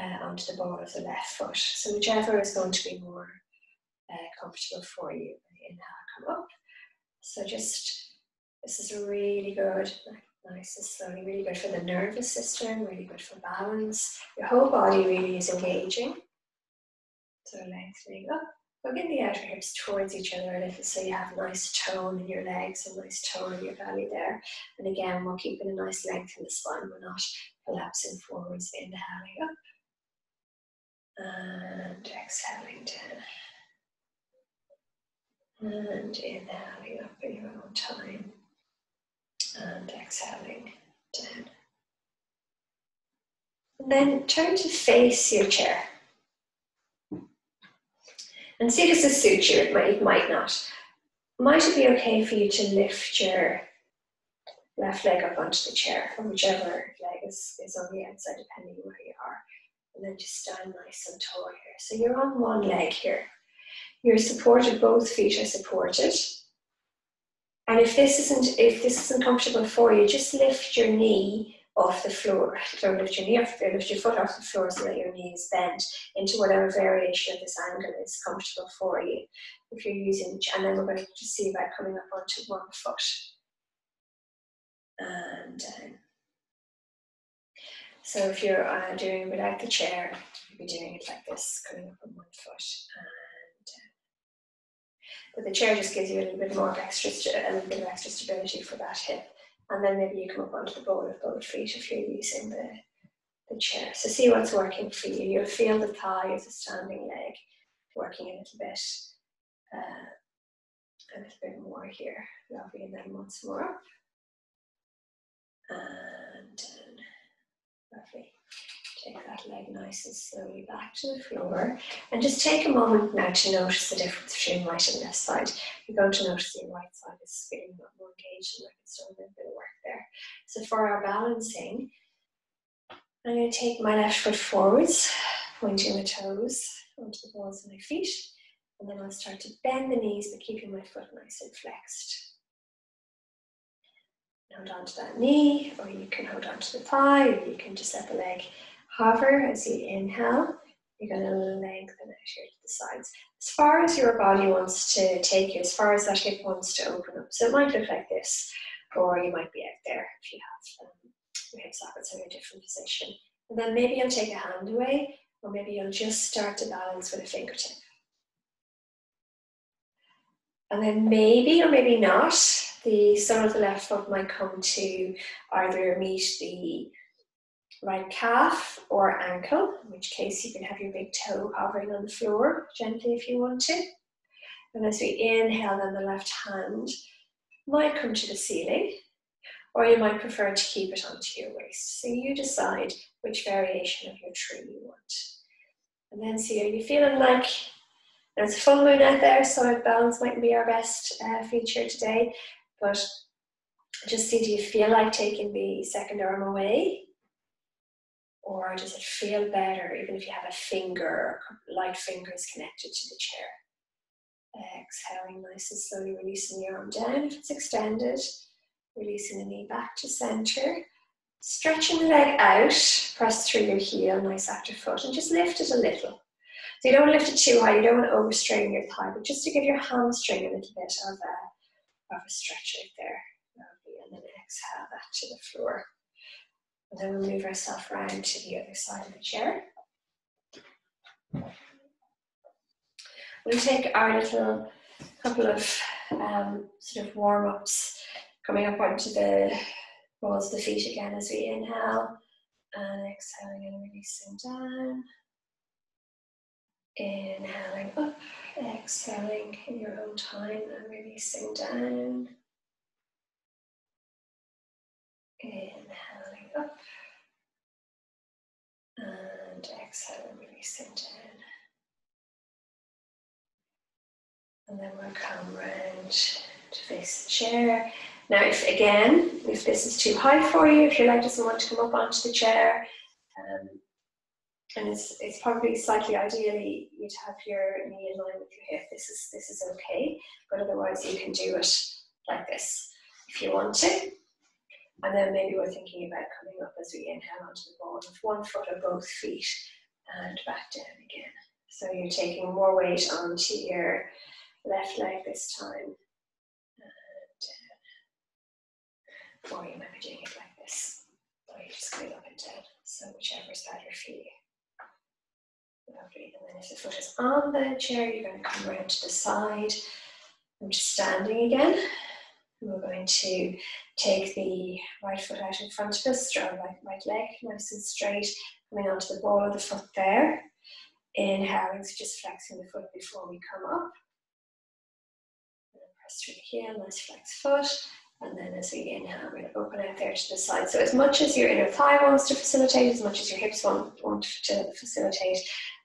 uh, onto the ball of the left foot. So whichever is going to be more uh, comfortable for you. Inhale, come up. So just, this is really good Nice and slowly, really good for the nervous system, really good for balance. Your whole body really is engaging. So lengthening up. Hooking the outer hips towards each other a little so you have nice tone in your legs, and nice tone in your belly there. And again, we're keeping a nice length in the spine. We're not collapsing forwards, inhaling up. And exhaling down. And inhaling up in your own time. And exhaling down. And then turn to face your chair. And see if this suits you, it might, it might not. Might it be okay for you to lift your left leg up onto the chair, or whichever leg is, is on the outside, depending where you are. And then just stand nice and tall here. So you're on one leg here. You're supported, both feet are supported. And if this isn't if this isn't comfortable for you, just lift your knee off the floor. [laughs] Don't lift your knee off the lift your foot off the floor so that your knee is bent into whatever variation of this angle is comfortable for you. If you're using and then we're going to see about coming up onto one foot and down. So if you're uh, doing without the chair, you'll be doing it like this, coming up on one foot. But the chair just gives you a little bit more of extra, a little bit of extra stability for that hip. And then maybe you come up onto the ball of both feet if you're using the, the chair. So see what's working for you. You'll feel the thigh as a standing leg working a little bit, uh, a little bit more here. Lovely, and then once more up and. Lovely. Take that leg nice and slowly back to the floor. And just take a moment now to notice the difference between right and left side. You're going to notice your right side is feeling a lot more engaged and like it's doing a bit of work there. So for our balancing, I'm going to take my left foot forwards, pointing the toes onto the balls of my feet. And then I'll start to bend the knees, but keeping my foot nice and flexed hold on to that knee, or you can hold on to the thigh, or you can just let the leg hover as you inhale. You're going to lengthen out here to the sides. As far as your body wants to take you, as far as that hip wants to open up. So it might look like this, or you might be out there if you have um, your hip sockets in a different position. And then maybe you'll take a hand away, or maybe you'll just start to balance with a fingertip. And then maybe or maybe not, the sole of the left foot might come to either meet the right calf or ankle, in which case you can have your big toe hovering on the floor gently if you want to. And as we inhale, then the left hand might come to the ceiling, or you might prefer to keep it onto your waist. So you decide which variation of your tree you want. And then see, are you feeling like there's a full moon out there, so balance might be our best uh, feature today. But just see, do you feel like taking the second arm away? Or does it feel better even if you have a finger, light fingers connected to the chair? Exhaling nice and slowly, releasing the arm down if it's extended, releasing the knee back to center. Stretching the leg out, press through your heel, nice active foot, and just lift it a little. So you don't lift it too high, you don't want to overstrain your thigh, but just to give your hamstring a little bit of a of a stretch out there. And then exhale back to the floor. And then we'll move ourselves around to the other side of the chair. We'll take our little couple of um, sort of warm ups coming up onto the balls of the feet again as we inhale and exhaling and releasing down. Inhaling up, exhaling in your own time and releasing down. Inhaling up and exhaling, releasing down. And then we'll come round to face the chair. Now, if again, if this is too high for you, if your leg doesn't want to come up onto the chair, um, and it's, it's probably slightly ideally you'd have your knee in line with your hip. This is this is okay, but otherwise you can do it like this if you want to. And then maybe we're thinking about coming up as we inhale onto the ball with one foot or both feet and back down again. So you're taking more weight onto your left leg this time. And, uh, or you might be doing it like this. Or you just up and down. So whichever is better for you. Lovely. And then if the foot is on the chair, you're going to come around to the side. I'm just standing again. We're going to take the right foot out in front of us, draw right leg nice and straight, coming onto the ball of the foot there. Inhaling, so just flexing the foot before we come up. Press through the heel, nice flex foot. And then as we inhale, we're going to open out there to the side. So as much as your inner thigh wants to facilitate, as much as your hips want, want to facilitate,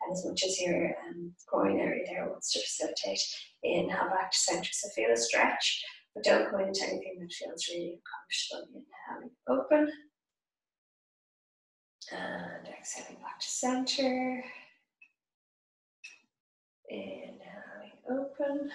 and as much as your um, groin area there wants to facilitate, inhale back to center. So feel a stretch, but don't go into anything that feels really uncomfortable. Inhaling open. And exhaling back to center. Inhaling open.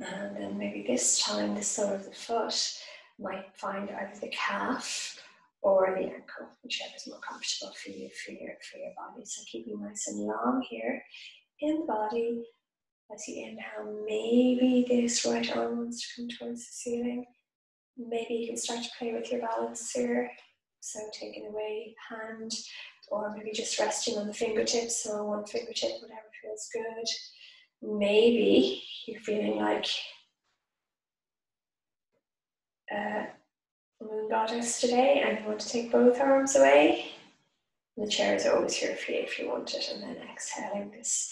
And then maybe this time the sole of the foot might find either the calf or the ankle, whichever is more comfortable for you, for your, for your body. So keeping nice and long here in the body. As you inhale, maybe this right arm wants to come towards the ceiling. Maybe you can start to play with your balance here. So taking away hand, or maybe just resting on the fingertips, so one fingertip, whatever feels good. Maybe you're feeling like a moon goddess today and you want to take both arms away. The chair is always here for you if you want it. And then exhaling, this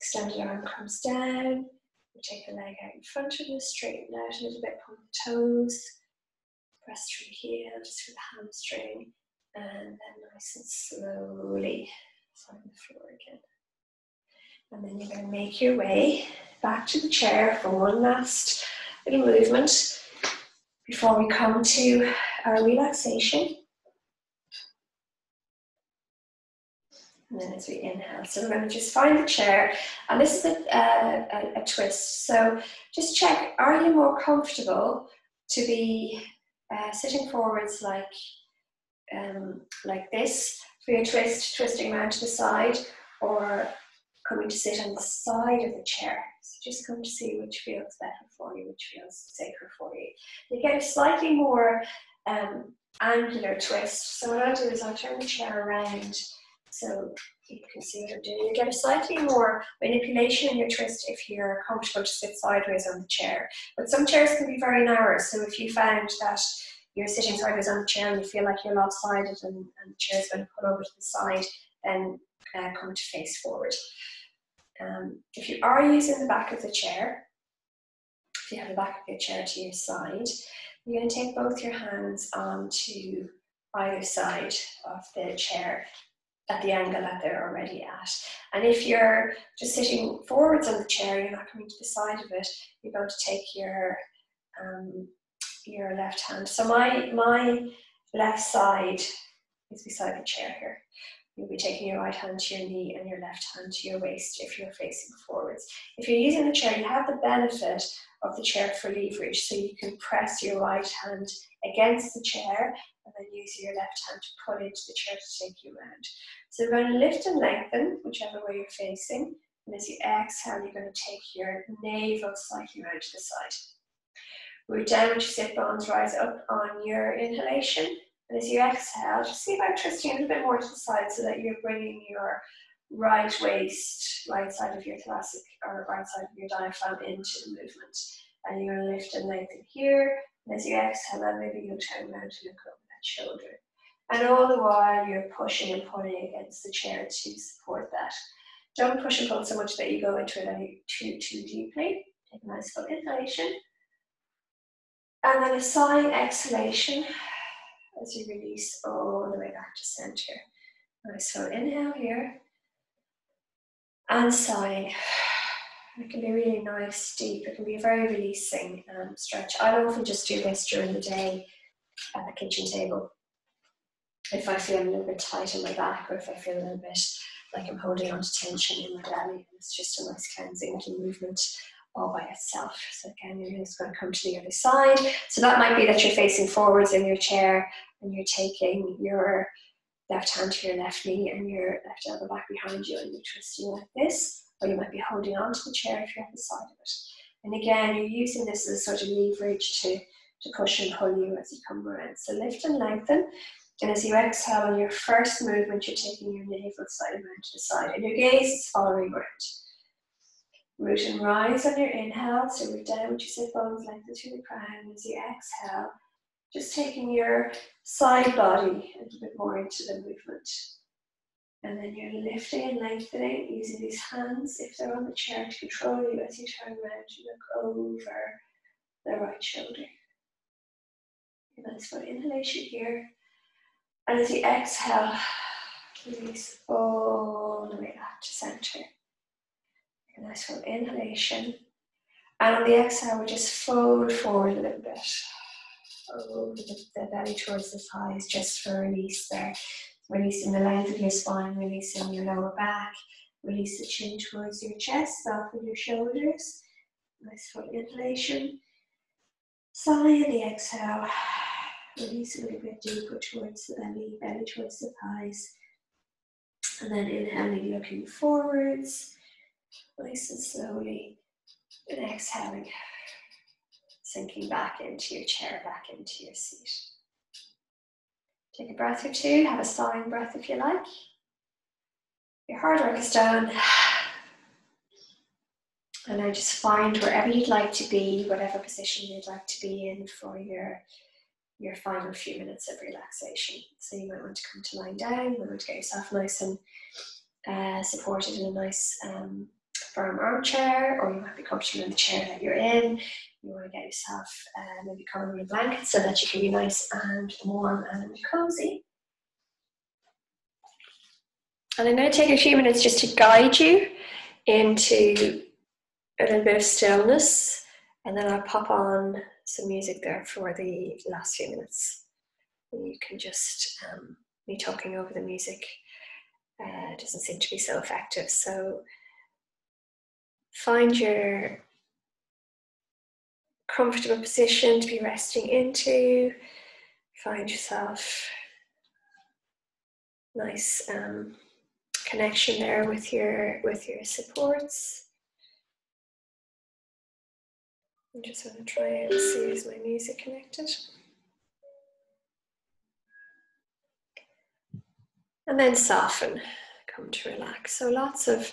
extended arm comes down. We take the leg out in front of you, straighten out a little bit, point the toes, press through here, just through the hamstring, and then nice and slowly find the floor again. And then you're going to make your way back to the chair for one last little movement before we come to our relaxation. And then as we inhale, so we're going to just find the chair, and this is a, a, a twist. So just check: Are you more comfortable to be uh, sitting forwards like um, like this for your twist, twisting around to the side, or coming to sit on the side of the chair. So just come to see which feels better for you, which feels safer for you. You get a slightly more um, angular twist. So what I'll do is I'll turn the chair around so you can see what I'm doing. You get a slightly more manipulation in your twist if you're comfortable to sit sideways on the chair. But some chairs can be very narrow. So if you found that you're sitting sideways on the chair and you feel like you're lopsided and, and the chair's going to pull over to the side, then uh, come to face forward. Um, if you are using the back of the chair, if you have the back of your chair to your side, you're going to take both your hands onto either side of the chair at the angle that they're already at. And if you're just sitting forwards on the chair, you're not coming to the side of it, you're going to take your um, your left hand. So my my left side is beside the chair here. You'll be taking your right hand to your knee and your left hand to your waist if you're facing forwards. If you're using the chair, you have the benefit of the chair for leverage, so you can press your right hand against the chair and then use your left hand to pull into the chair to take you around. So we're going to lift and lengthen, whichever way you're facing. And as you exhale, you're going to take your navel slightly around to the side. Root down your sit bones, rise up on your inhalation. And as you exhale, just see about twisting a little bit more to the side so that you're bringing your right waist, right side of your thoracic or right side of your diaphragm into the movement. And you're lift and lengthen here. And as you exhale, then maybe you'll turn around to look over that shoulder. And all the while, you're pushing and pulling against the chair to support that. Don't push and pull so much that you go into it any too, too deeply. Take a nice full inhalation. And then a sighing exhalation as you release all the way back to center. Nice so inhale here. And sighing. It can be really nice, deep. It can be a very releasing um, stretch. I often just do this during the day at the kitchen table. If I feel a little bit tight in my back, or if I feel a little bit like I'm holding on to tension in my belly, it's just a nice cleansing little movement all by itself. So again, you're just going to come to the other side. So that might be that you're facing forwards in your chair and you're taking your left hand to your left knee and your left elbow back behind you and you're twisting like this. Or you might be holding on to the chair if you're at the side of it. And again, you're using this as a sort of leverage to, to push and pull you as you come around. So lift and lengthen. And as you exhale on your first movement, you're taking your navel side around to the side and your gaze is following around. Root and rise on your inhale, so root down with your sit bones lengthen to the crown. As you exhale, just taking your side body a little bit more into the movement. And then you're lifting and lengthening using these hands, if they're on the chair, to control you as you turn around to look over the right shoulder. Nice full inhalation here. And as you exhale, release all the way back to center. A nice full inhalation. And on the exhale, we just fold forward a little bit. Over the, the belly towards the thighs, just for release there. Releasing the length of your spine, releasing your lower back. Release the chin towards your chest, soften your shoulders. Nice full inhalation. Sigh in the exhale. Release a little bit deeper towards the belly, belly towards the thighs. And then inhaling, looking forwards, and slowly. And exhaling, sinking back into your chair, back into your seat. Take a breath or two, have a sighing breath if you like. Your hard work is done. And now just find wherever you'd like to be, whatever position you'd like to be in for your your final few minutes of relaxation. So you might want to come to lying down, you might want to get yourself nice and uh, supported in a nice um, firm armchair, or you might be comfortable in the chair that you're in. You want to get yourself uh, maybe covered with a blanket so that you can be nice and warm and cozy. And I'm going to take a few minutes just to guide you into a little bit of stillness, and then I'll pop on some music there for the last few minutes. And you can just, um, me talking over the music uh, doesn't seem to be so effective. So find your comfortable position to be resting into. Find yourself nice um, connection there with your with your supports. I'm just want to try and see is my music connected. And then soften, come to relax. So lots of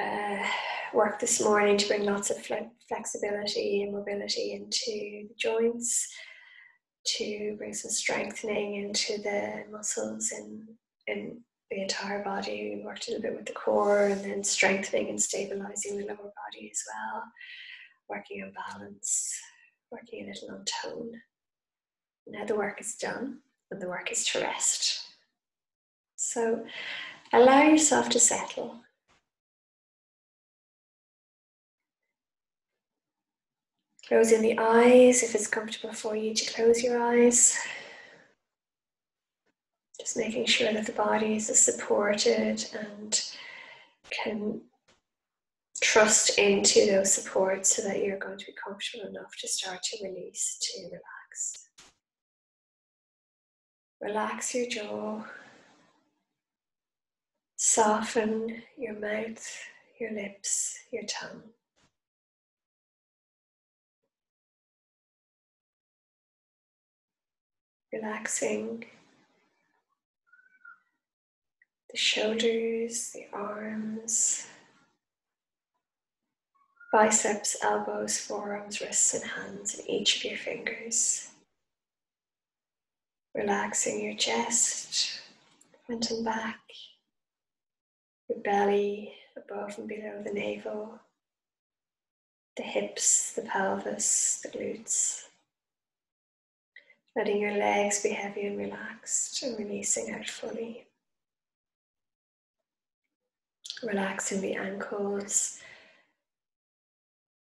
uh, work this morning to bring lots of flexibility and mobility into the joints, to bring some strengthening into the muscles in, in the entire body. We worked a little bit with the core and then strengthening and stabilizing the lower body as well working on balance, working a little on tone. Now the work is done and the work is to rest. So allow yourself to settle. Closing the eyes if it's comfortable for you to close your eyes. Just making sure that the body is supported and can trust into those supports so that you're going to be comfortable enough to start to release, to relax. Relax your jaw. Soften your mouth, your lips, your tongue. Relaxing the shoulders, the arms, biceps, elbows, forearms, wrists, and hands, and each of your fingers. Relaxing your chest, front and back, your belly above and below the navel, the hips, the pelvis, the glutes. Letting your legs be heavy and relaxed and releasing out fully. Relaxing the ankles,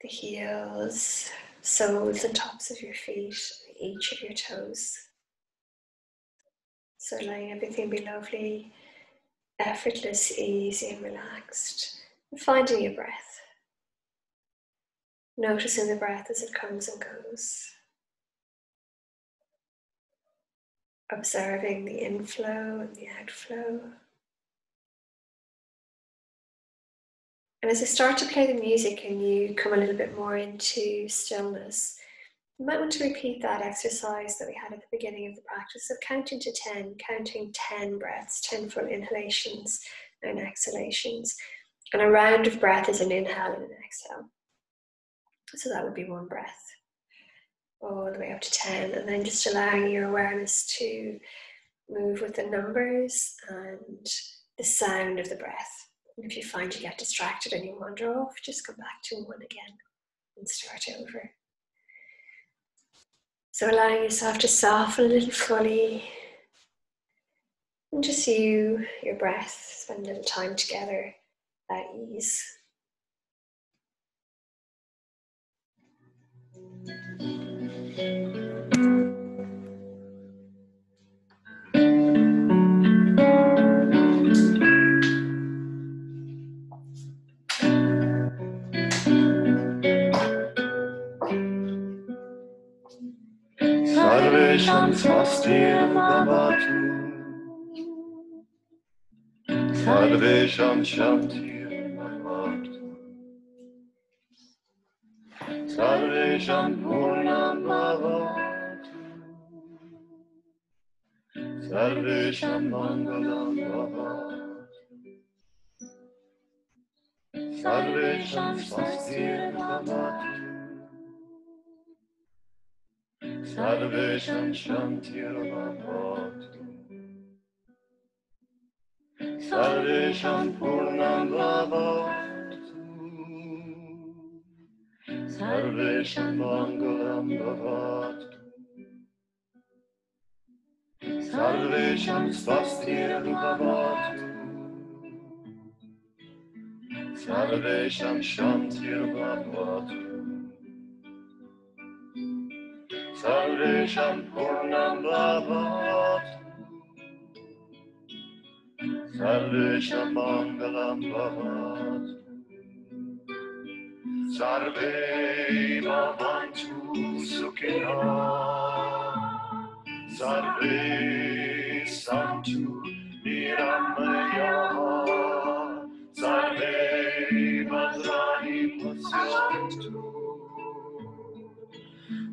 the heels, soles and tops of your feet, each of your toes. So letting everything be lovely, effortless, easy, and relaxed. And finding your breath. Noticing the breath as it comes and goes. Observing the inflow and the outflow. And as I start to play the music and you come a little bit more into stillness, you might want to repeat that exercise that we had at the beginning of the practice of counting to 10, counting 10 breaths, 10 full inhalations and exhalations. And a round of breath is an inhale and an exhale. So that would be one breath, all the way up to 10. And then just allowing your awareness to move with the numbers and the sound of the breath. And if you find you get distracted and you wander off, just come back to one again and start over. So allowing yourself to soften a little fully. And just you, your breath, spend a little time together at ease. Sarvesham Swastir Bhavatu Sarvesham Shantir Bhavatu Sarvesham Purnam Sarvesham Mangalam Bhavatu Sarvesham Swastir Bhavatu Sarvesham Shantirvavatu Sarvesham Purnam Bhavatu Sarvesham Mangalam Bhavatu Sarvesham Swastir Bhavatu Sarvesham Sarvesham Purnam Bhavatu Sarvesham Mangalam Bhavatu Sarve Bhavantu Sukhina Sarve Santu Niramaya Sarve Bhadrani Pasyantu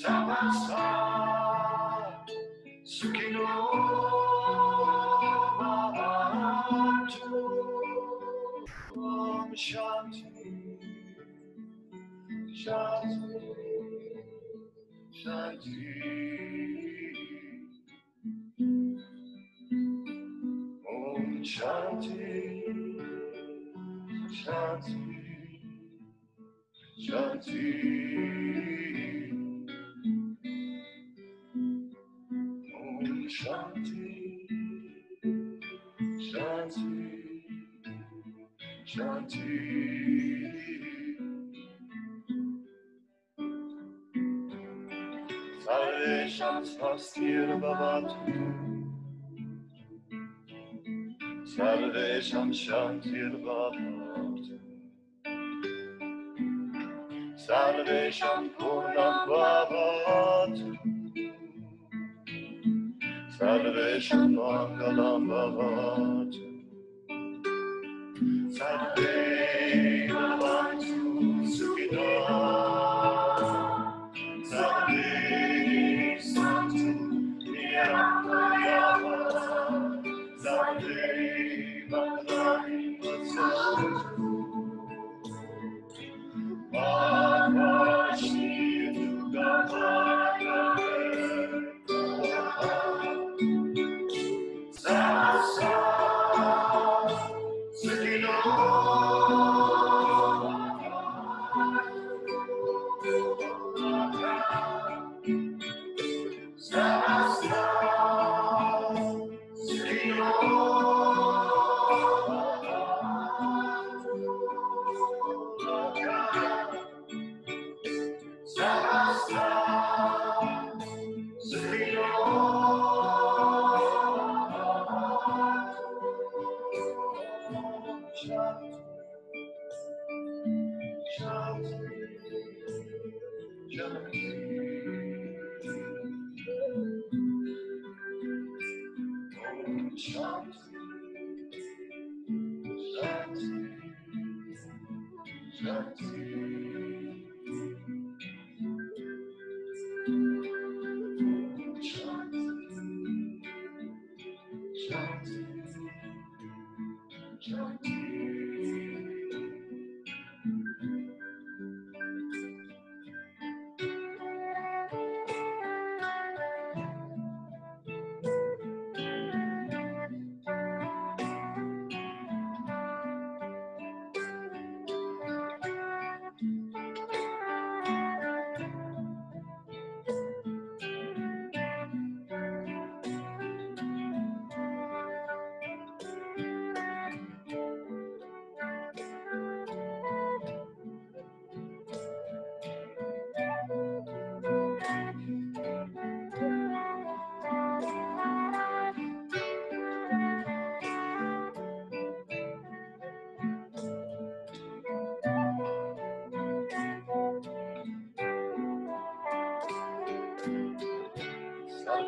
Samasa Sukino Om Shanti Shanti Shanti Om Shanti Shanti Shanti Om Shanti Shanti Shanti Sarvesham Swastir Bhavatu Sarvesham Shantir Bhavatu Sarvesham Purnam Bhavatu Sarvesham Mangalam Bhavatu Salve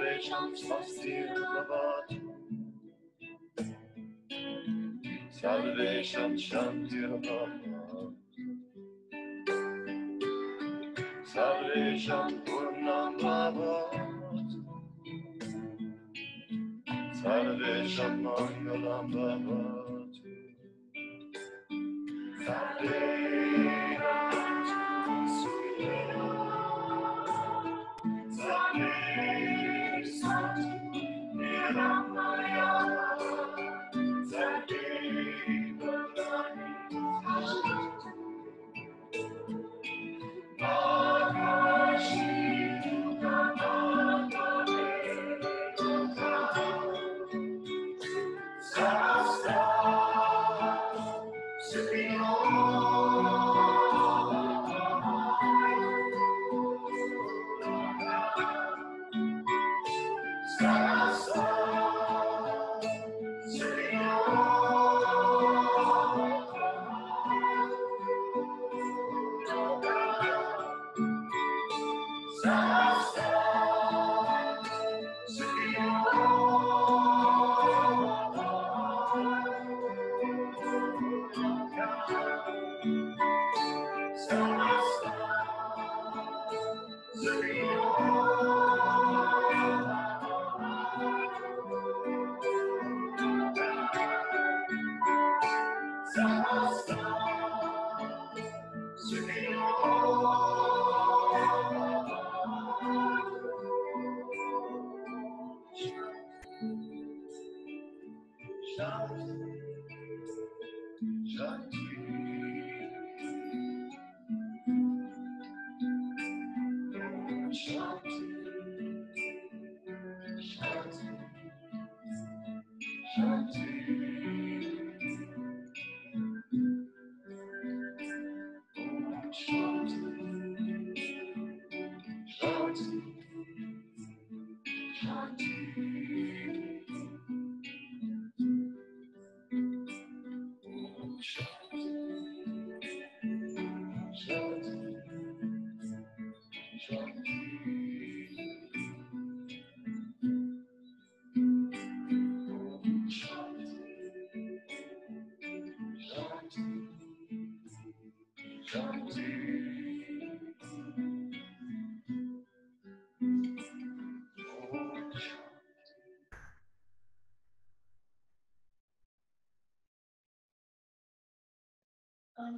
Sarvesham Swastir Bhavat. Sarvesham Shantir Bhavat. Sarvesham Om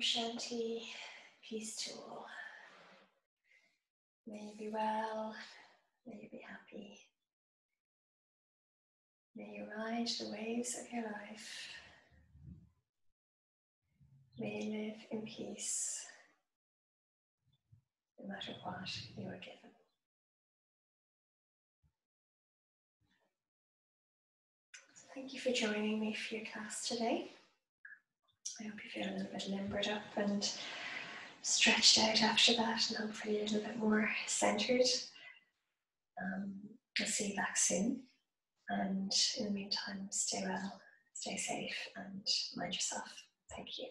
Shanti, peace to all. May you be well, may you be happy. May you ride the waves of your life. May you live in peace, no matter what you are given. Thank you for joining me for your class today. I hope you feel a little bit limbered up and stretched out after that, and hopefully a little bit more centered. Um, I'll see you back soon. And in the meantime, stay well, stay safe, and mind yourself. Thank you.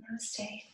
Namaste.